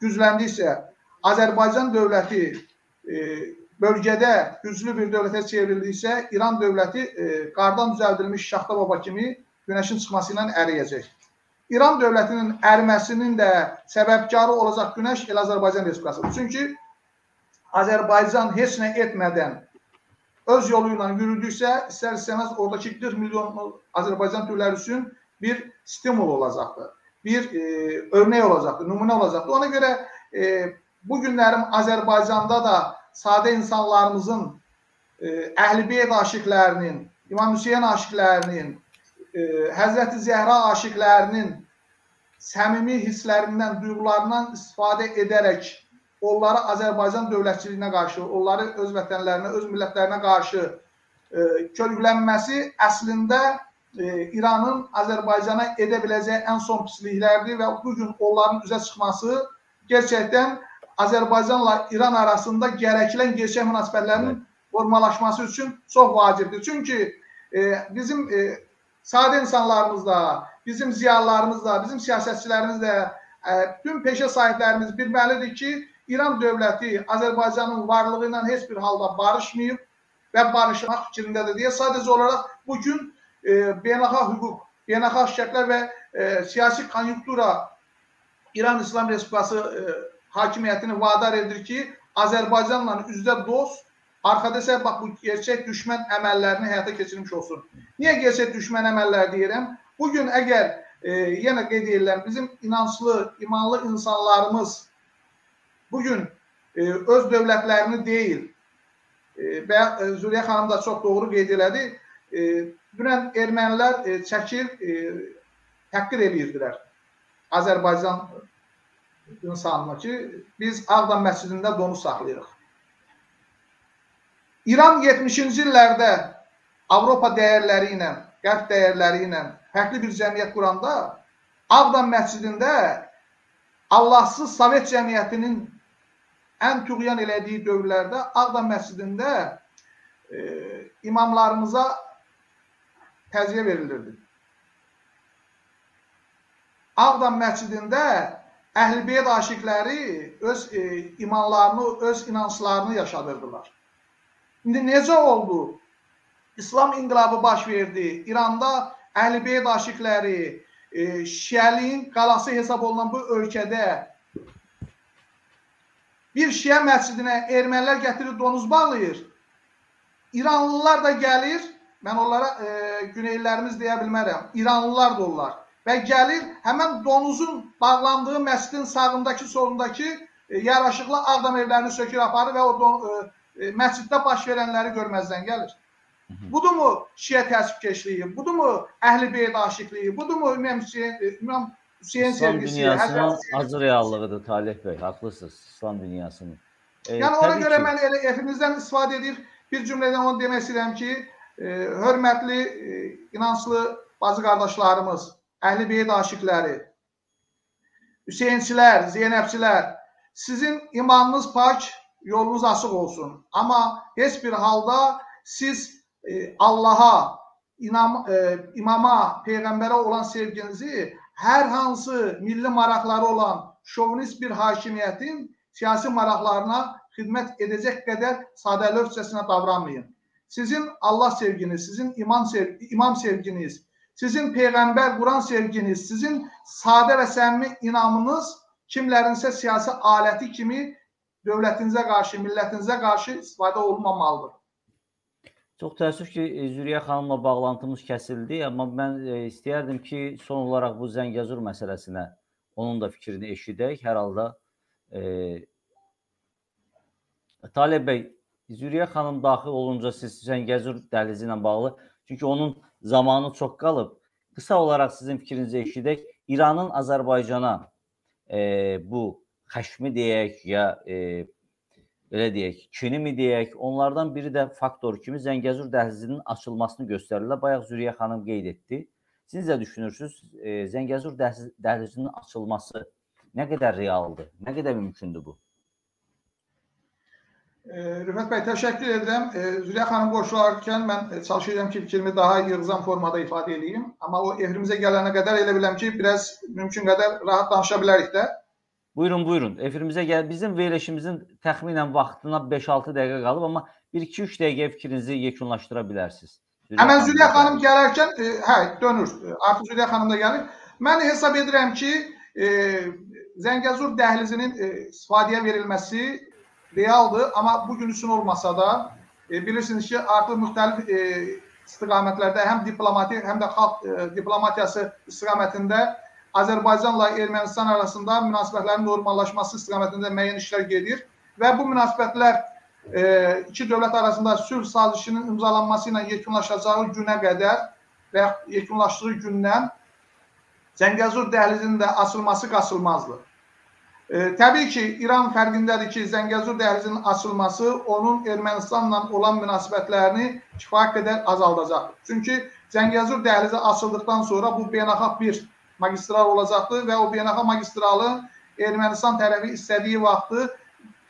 gücləndiksə, Azərbaycan dövləti e, bölgədə güclü bir dövlətə çevrildiksə, İran dövləti e, qardan düzəldilmiş şaxta baba kimi günəşin çıxması ilə əriyəcək. İran dövlətinin əriməsinin də səbəbkarı olacaq günəş elə Azərbaycan Respublikasıdır. Çünki Azərbaycan heç nə etmədən öz yolu ilə yürüdüksə, istər-istəməz oradakı 40 milyon Azərbaycan türləri üçün bir stimul olacaqdır. Bir e, örnek olacaqdır, nümunə olacaqdır. Ona görə e, bu günlərim Azərbaycanda da sadə insanlarımızın e, Əhl-i Beyt aşiqlərinin, İmam Hüseyin aşiqlərinin, e, Həzrəti Zəhra aşiqlərinin səmimi hisslərindən, duyğularından istifadə edərək onları Azərbaycan dövlətçiliyinə qarşı, onları öz vətənlərinə, öz millətlərinə qarşı e, körüklənməsi əslində İranın Azərbaycana edə biləcəyi ən son pisliklərdir və bu gün onların üzə çıxması gerçəkdən Azərbaycanla İran arasında gərəkilən gerçək münasibətlərinin formalaşması üçün çox vacibdir. Çünki e, bizim e, sadə insanlarımız da, bizim ziyalılarımız da, bizim siyasətçilərimiz də, e, tüm peşə sahiblərimiz bilməlidir ki, İran dövləti Azərbaycanın varlığı ilə heç bir halda barışmayıb və barışmaq fikrindədir deyə sadəcə olaraq bu gün e, beynəlxalq hüquq, beynəlxalq şərtlər və e, siyasi konjunktura İran İslam Respublikası e, hakimiyyətini vadar edir ki, Azərbaycanla üzdə dost, arxada isə bax bu gerçək düşmən əməllərini həyata keçirmiş olsun. Niyə gerçək düşmən əməllər deyirəm? Bu gün əgər e, yenə qeyd edirəm, bizim inanclı, imanlı insanlarımız bugün e, öz dövlətlərini deyil e, və e, Züriyə xanım da çox doğru qeyd elədi. E, dünən ermənilər e, çəkir, e, təqdir eləyirdilər Azərbaycan insanını ki, biz Ağdam məscidində donu saxlayırıq. İran 70-ci illərdə Avropa dəyərləri ilə, qərb dəyərləri ilə fərqli bir cəmiyyət quranda Ağdam məscidində Allahsız Sovet cəmiyyətinin ən tüğyan elədiyi dövrlərdə Ağdam məscidində e, imamlarımıza təziyə verilirdi. Ağdam məscidində Əhl-i aşiqləri öz e, imanlarını, öz inanclarını yaşadırdılar. İndi necə oldu? İslam inqilabı baş verdi. İranda Əhl-i aşiqləri, e, Şiəliyin qalası hesab olunan bu ölkədə bir Şiə məscidinə ermənilər gətirir donuz bağlayır. İranlılar da gəlir, mən onlara e, güneylilərimiz deyə bilmərəm, İranlılar da onlar və gəlir həmən donuzun bağlandığı məscidin sağındakı, solundakı e, yaraşıqlı Ağdam evlərini sökür aparır və o don, e, e, məsciddə baş verənləri görməzdən gəlir. Budurmu Şiə təəssübkeşliyi, budurmu Əhl-i Beyt aşiqliyi, budurmu İmam e, İmam Hüseyin İslam sevgisi, Həzrət acı reallığıdır Talih bəy, haqlısınız. İslam dünyasının. E, Yəni ona görə ki, mən elə efimizdən istifadə edir. Bir cümlədən onu demək istəyirəm ki, e, hörmətli e, inanclı bacı qardaşlarımız, Əhl-i Beyt aşiqləri, Hüseynçilər, Zeynəbçilər, sizin imanınız pak, yolunuz açıq olsun. Amma heç bir halda siz e, Allaha, inam, e, imama, peyğəmbərə olan sevginizi hər hansı milli maraqları olan şovinist bir hakimiyyətin siyasi maraqlarına xidmət edəcək qədər sadəlövhcəsinə davranmayın. Sizin Allah sevginiz, sizin iman sev imam sevginiz, sizin peyğəmbər Quran sevginiz, sizin sadə və səmimi inamınız kimlərinsə siyasi aləti kimi dövlətinizə qarşı, millətinizə qarşı istifadə olunmamalıdır. Çox təəssüf ki, e, Züriyə xanımla bağlantımız kəsildi, amma mən e, istəyərdim ki, son olaraq bu Zəngəzur məsələsinə onun da fikrini eşidək. Hər halda e, Talib bəy, Züriyə xanım daxil olunca siz Zəngəzur dəhlizi ilə bağlı, çünki onun zamanı çox qalıb. Qısa olaraq sizin fikrinizi eşidək. İranın Azərbaycana e, bu xəşmi deyək ya e, belə deyək, Çini mi deyək, onlardan biri də faktor kimi Zəngəzur dəhlizinin açılmasını göstərirlər. Bayaq Züriyə xanım qeyd etdi. Siz nə düşünürsüz? E, Zəngəzur dəhlizinin açılması nə qədər realdır? Nə qədər mümkündür bu? E, Rüfət bəy, təşəkkür edirəm. E, Züriyə xanım qoşularkən mən e, çalışacağam ki, fikrimi daha yığzam formada ifadə edeyim. Amma o evrimizə gələnə qədər elə biləm ki, biraz mümkün qədər rahat danışa bilərik də. Buyurun, buyurun. Efirimizə gəl. Bizim verilişimizin təxminən vaxtına 5-6 dəqiqə qalıb, amma 1-2-3 dəqiqə fikrinizi yekunlaşdıra bilərsiniz. Həmən Züriyə xanım gələrkən, e, hə, dönür. Artıq Züriyə xanım da gəlir. mən hesab edirəm ki, e, Zəngəzur dəhlizinin e, istifadəyə verilməsi realdır, amma bu gün üçün olmasa da e, bilirsiniz ki, artıq müxtəlif e, istiqamətlərdə həm diplomatik, həm də xalq e, diplomatiyası istiqamətində Azərbaycanla Ermənistan arasında münasibətlərin normallaşması istiqamətində müəyyən işlər gedir və bu münasibətlər e, iki dövlət arasında sülh sazişinin imzalanması ilə yekunlaşacağı günə qədər və yekunlaşdığı gündən Zəngəzur dəhlizinin də açılması qaçılmazdır. E, təbii ki, İran fərqindədir ki, Zəngəzur dəhlizinin açılması onun Ermənistanla olan münasibətlərini kifayət qədər azaldacaqdır. Çünki Zəngəzur dəhlizi açıldıqdan sonra bu beynəlxalq bir magistral olacaqdır və o beynəlxalq magistralı Ermənistan tərəfi istədiyi vaxtı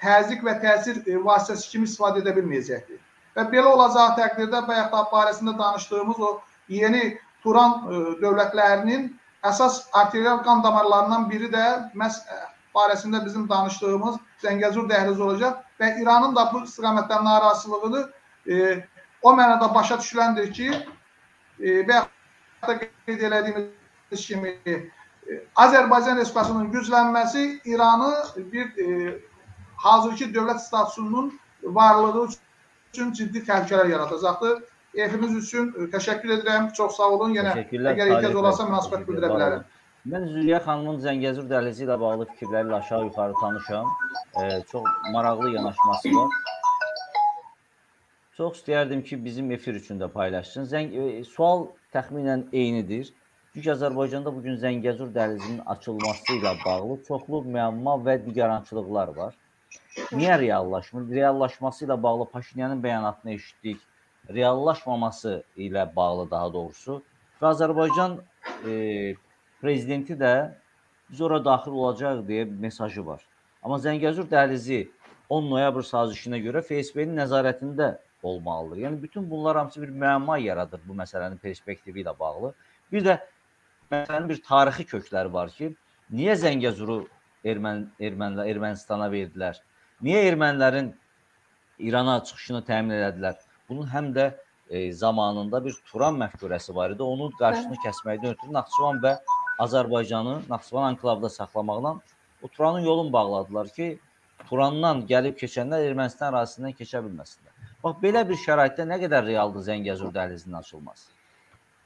təzyiq və təsir e, vasitəsi kimi istifadə edə bilməyəcəkdir. Və belə olacağı təqdirdə bayaq da barəsində danışdığımız o yeni Turan e, dövlətlərinin əsas arterial qan damarlarından biri də məhz e, barəsində bizim danışdığımız Zəngəzur dəhlizi olacaq və İranın da bu istiqamətdə narazılığını e, o mənada başa düşüləndir ki, e, bayaq da qeyd elədiyimiz kimi e, Azərbaycan Respublikasının güclənməsi İranı bir e, hazırki dövlət statusunun varlığı üçün ciddi təhlükələr yaradacaqdır. Efimiz üçün e, təşəkkür edirəm. Çox sağ olun. Yenə əgər ehtiyac olarsa münasibət bildirə bilərəm. Mən Züliyyə xanımın Zəngəzur dəhlizi ilə bağlı fikirləri ilə aşağı-yuxarı tanışam. E, çox maraqlı yanaşması var. Çox istəyərdim ki, bizim efir üçün də paylaşsın. Zəng e, sual təxminən eynidir. Çünki Azərbaycanda bu gün Zəngəzur dəhlizinin açılması ilə bağlı çoxlu müəmma və nigarançılıqlar var. Niyə reallaşmır? Reallaşması ilə bağlı Paşinyanın bəyanatını eşitdik. Reallaşmaması ilə bağlı daha doğrusu və Azərbaycan e, prezidenti də biz ora daxil olacaq deyə bir mesajı var. Amma Zəngəzur dəhlizi 10 noyabr sazişinə görə FSB-nin nəzarətində olmalıdır. Yəni bütün bunlar hamısı bir müəmma yaradır bu məsələnin perspektivi ilə bağlı. Bir də məsələnin bir tarixi kökləri var ki, niyə Zəngəzuru Ermən ermənilər Ermənistana verdilər? Niyə ermənilərin İrana çıxışını təmin elədilər? Bunun həm də e, zamanında bir Turan məfkurəsi var idi. Onun qarşısını kəsməkdən ötürü Naxçıvan və Azərbaycanı Naxçıvan anklavda saxlamaqla o Turanın yolunu bağladılar ki, Turandan gəlib keçənlər Ermənistan ərazisindən keçə bilməsinlər. Bax belə bir şəraitdə nə qədər realdır Zəngəzur dəhlizinin açılması?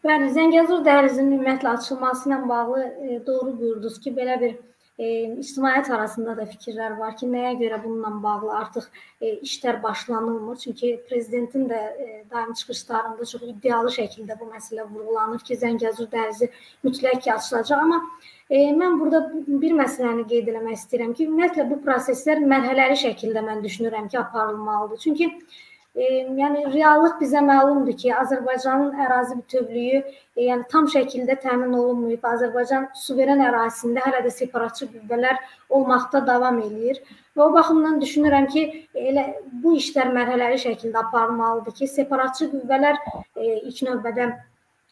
Bəli, Zəngəzur dəhlizinin ümumiyyətlə açılması ilə bağlı e, doğru buyurdunuz ki, belə bir e, ictimaiyyət arasında da fikirlər var ki, nəyə görə bununla bağlı artıq e, işlər başlanılmır? Çünki prezidentin də e, daim çıxışlarında çox iddialı şəkildə bu məsələ vurğulanır ki, Zəngəzur dəhlizi mütləq ki açılacaq, amma e, mən burada bir məsələni qeyd etmək istəyirəm ki, ümumiyyətlə bu proseslər mərhələli şəkildə mən düşünürəm ki, aparılmalıdır. Çünki E, yəni reallıq bizə məlumdur ki, Azərbaycanın ərazi bütövlüyü e, yəni tam şəkildə təmin olunmayıb. Azərbaycan suveren ərazisində hələ də separatçı qüvvələr olmaqda davam eləyir. Və o baxımdan düşünürəm ki, elə bu işlər mərhələli şəkildə aparılmalıdır ki, separatçı qüvvələr e, ilk növbədə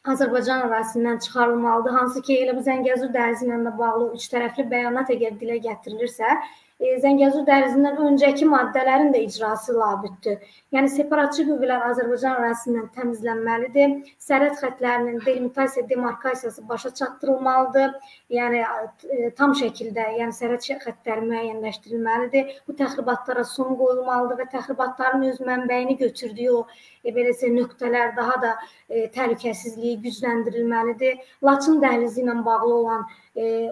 Azərbaycan ərazisindən çıxarılmalıdır. Hansı ki, elə bu Zəngəzur dəhlizi ilə də bağlı üç tərəfli bəyanat əgər dilə gətirilirsə, e, Zəngəzur dəhlizindən öncəki maddələrin də icrası labüddür. Yəni separatçı qüvvələr Azərbaycan ərazisindən təmizlənməlidir. Sərhəd xəttlərinin delimitasiya, demarkasiyası başa çatdırılmalıdır. Yəni e, tam şəkildə, yəni sərhəd xəttləri müəyyənləşdirilməlidir. Bu təxribatlara son qoyulmalıdır və təxribatların öz mənbəyini götürdüyü o e, beləsə nöqtələr daha da e, təhlükəsizliyi gücləndirilməlidir. Laçın dəhlizi ilə bağlı olan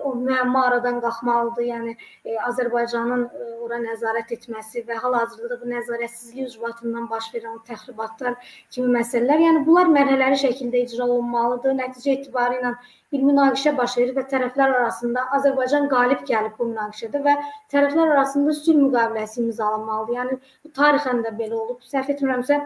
o müəmma aradan qalxmalıdır. Yəni e, Azərbaycanın e, ora nəzarət etməsi və hal-hazırda bu nəzarətsizlik ucbatından baş verən təxribatlar kimi məsələlər, yəni bunlar mərhələli şəkildə icra olunmalıdır. Nəticə etibarı ilə bir münaqişə baş verir və tərəflər arasında Azərbaycan qalib gəlib bu münaqişədə və tərəflər arasında sülh müqaviləsi imzalanmalıdır. Yəni bu tarixən də belə olub. Səhv etmirəmsə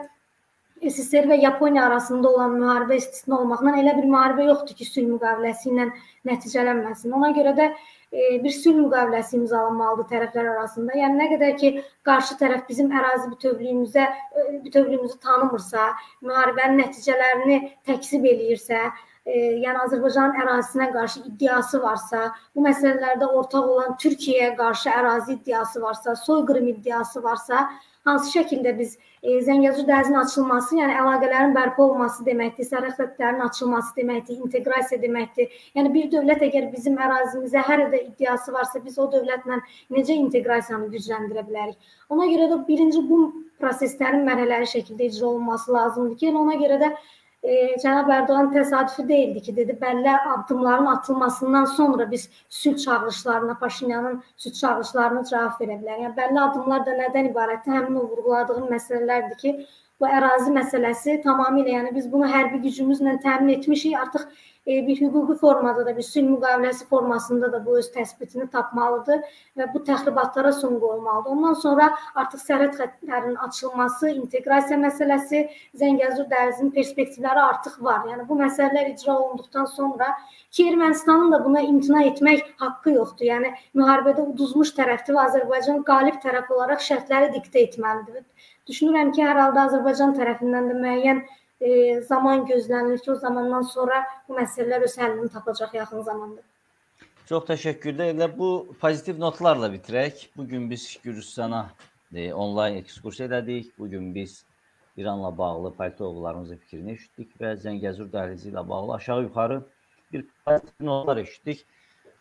SSR və Yaponiya arasında olan müharibə istisna olmaqla elə bir müharibə yoxdur ki, sülh müqaviləsi ilə nəticələnməsin. Ona görə də e, bir sülh müqaviləsi imzalanmalıdır tərəflər arasında. Yəni nə qədər ki, qarşı tərəf bizim ərazi bütövlüyümüzə e, bütövlüyümüzü tanımırsa, müharibənin nəticələrini təkzib eləyirsə, e, yəni Azərbaycanın ərazisinə qarşı iddiası varsa, bu məsələlərdə ortaq olan Türkiyəyə qarşı ərazi iddiası varsa, soyqırım iddiası varsa, hansı şəkildə biz e, Zəngəzur dəhlizinin açılması, yəni əlaqələrin bərpa olunması deməkdir, sərhəd xəttlərinin açılması deməkdir, inteqrasiya deməkdir. Yəni bir dövlət əgər bizim ərazimizə hər də iddiası varsa, biz o dövlətlə necə inteqrasiyanı gücləndirə bilərik? Ona görə də birinci bu proseslərin mərhələli şəkildə icra olunması lazımdır ki, yəni ona görə də e, cənab Ərdoğan təsadüfi deyildi ki, dedi bəlli addımların atılmasından sonra biz sülh çağırışlarına, Paşinyanın sülh çağırışlarına cavab verə bilərik. Yəni bəlli addımlar da nədən ibarətdir? Həmin o vurğuladığım məsələlərdir ki, bu ərazi məsələsi tamamilə, yəni biz bunu hərbi gücümüzlə təmin etmişik. Artıq bir hüquqi formada da, bir sülh müqaviləsi formasında da bu öz təsbitini tapmalıdır və bu təxribatlara son qoyulmalıdır. Ondan sonra artıq sərhəd xəttlərinin açılması, inteqrasiya məsələsi, Zəngəzur dəhlizinin perspektivləri artıq var. Yəni bu məsələlər icra olunduqdan sonra ki Ermənistanın da buna imtina etmək haqqı yoxdur. Yəni müharibədə uduzmuş tərəfdir və Azərbaycan qalib tərəf olaraq şərtləri diktə etməlidir. Düşünürəm ki, hər halda Azərbaycan tərəfindən də müəyyən e, zaman gözlənilir ki, o zamandan sonra bu məsələlər öz həllini tapacaq yaxın zamanda. Çox təşəkkürlər. Elə bu pozitiv notlarla bitirək. Bu gün biz Gürcüstana e, onlayn ekskursiya elədik. Bu gün biz İranla bağlı politoloqlarımızın fikrini eşitdik və Zəngəzur dəhlizi ilə bağlı aşağı-yuxarı bir pozitiv notlar eşitdik.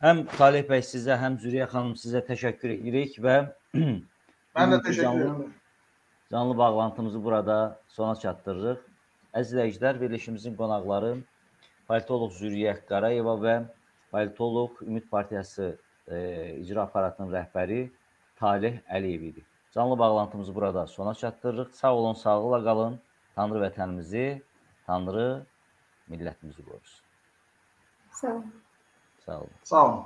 Həm Talih bəy sizə, həm Züriyə xanım sizə təşəkkür edirik və Mən də təşəkkür edirəm. Canlı bağlantımızı burada sona çatdırırıq. Əziz izləyicilər, verilişimizin qonaqları politoloq Züriyə Qarayeva və politoloq Ümid Partiyası e, icra aparatının rəhbəri Talih Əliyev idi. Canlı bağlantımızı burada sona çatdırırıq. Sağ olun, sağlıqla qalın. Tanrı vətənimizi, Tanrı millətimizi qorusun. Sağ olun. Sağ olun. Sağ olun.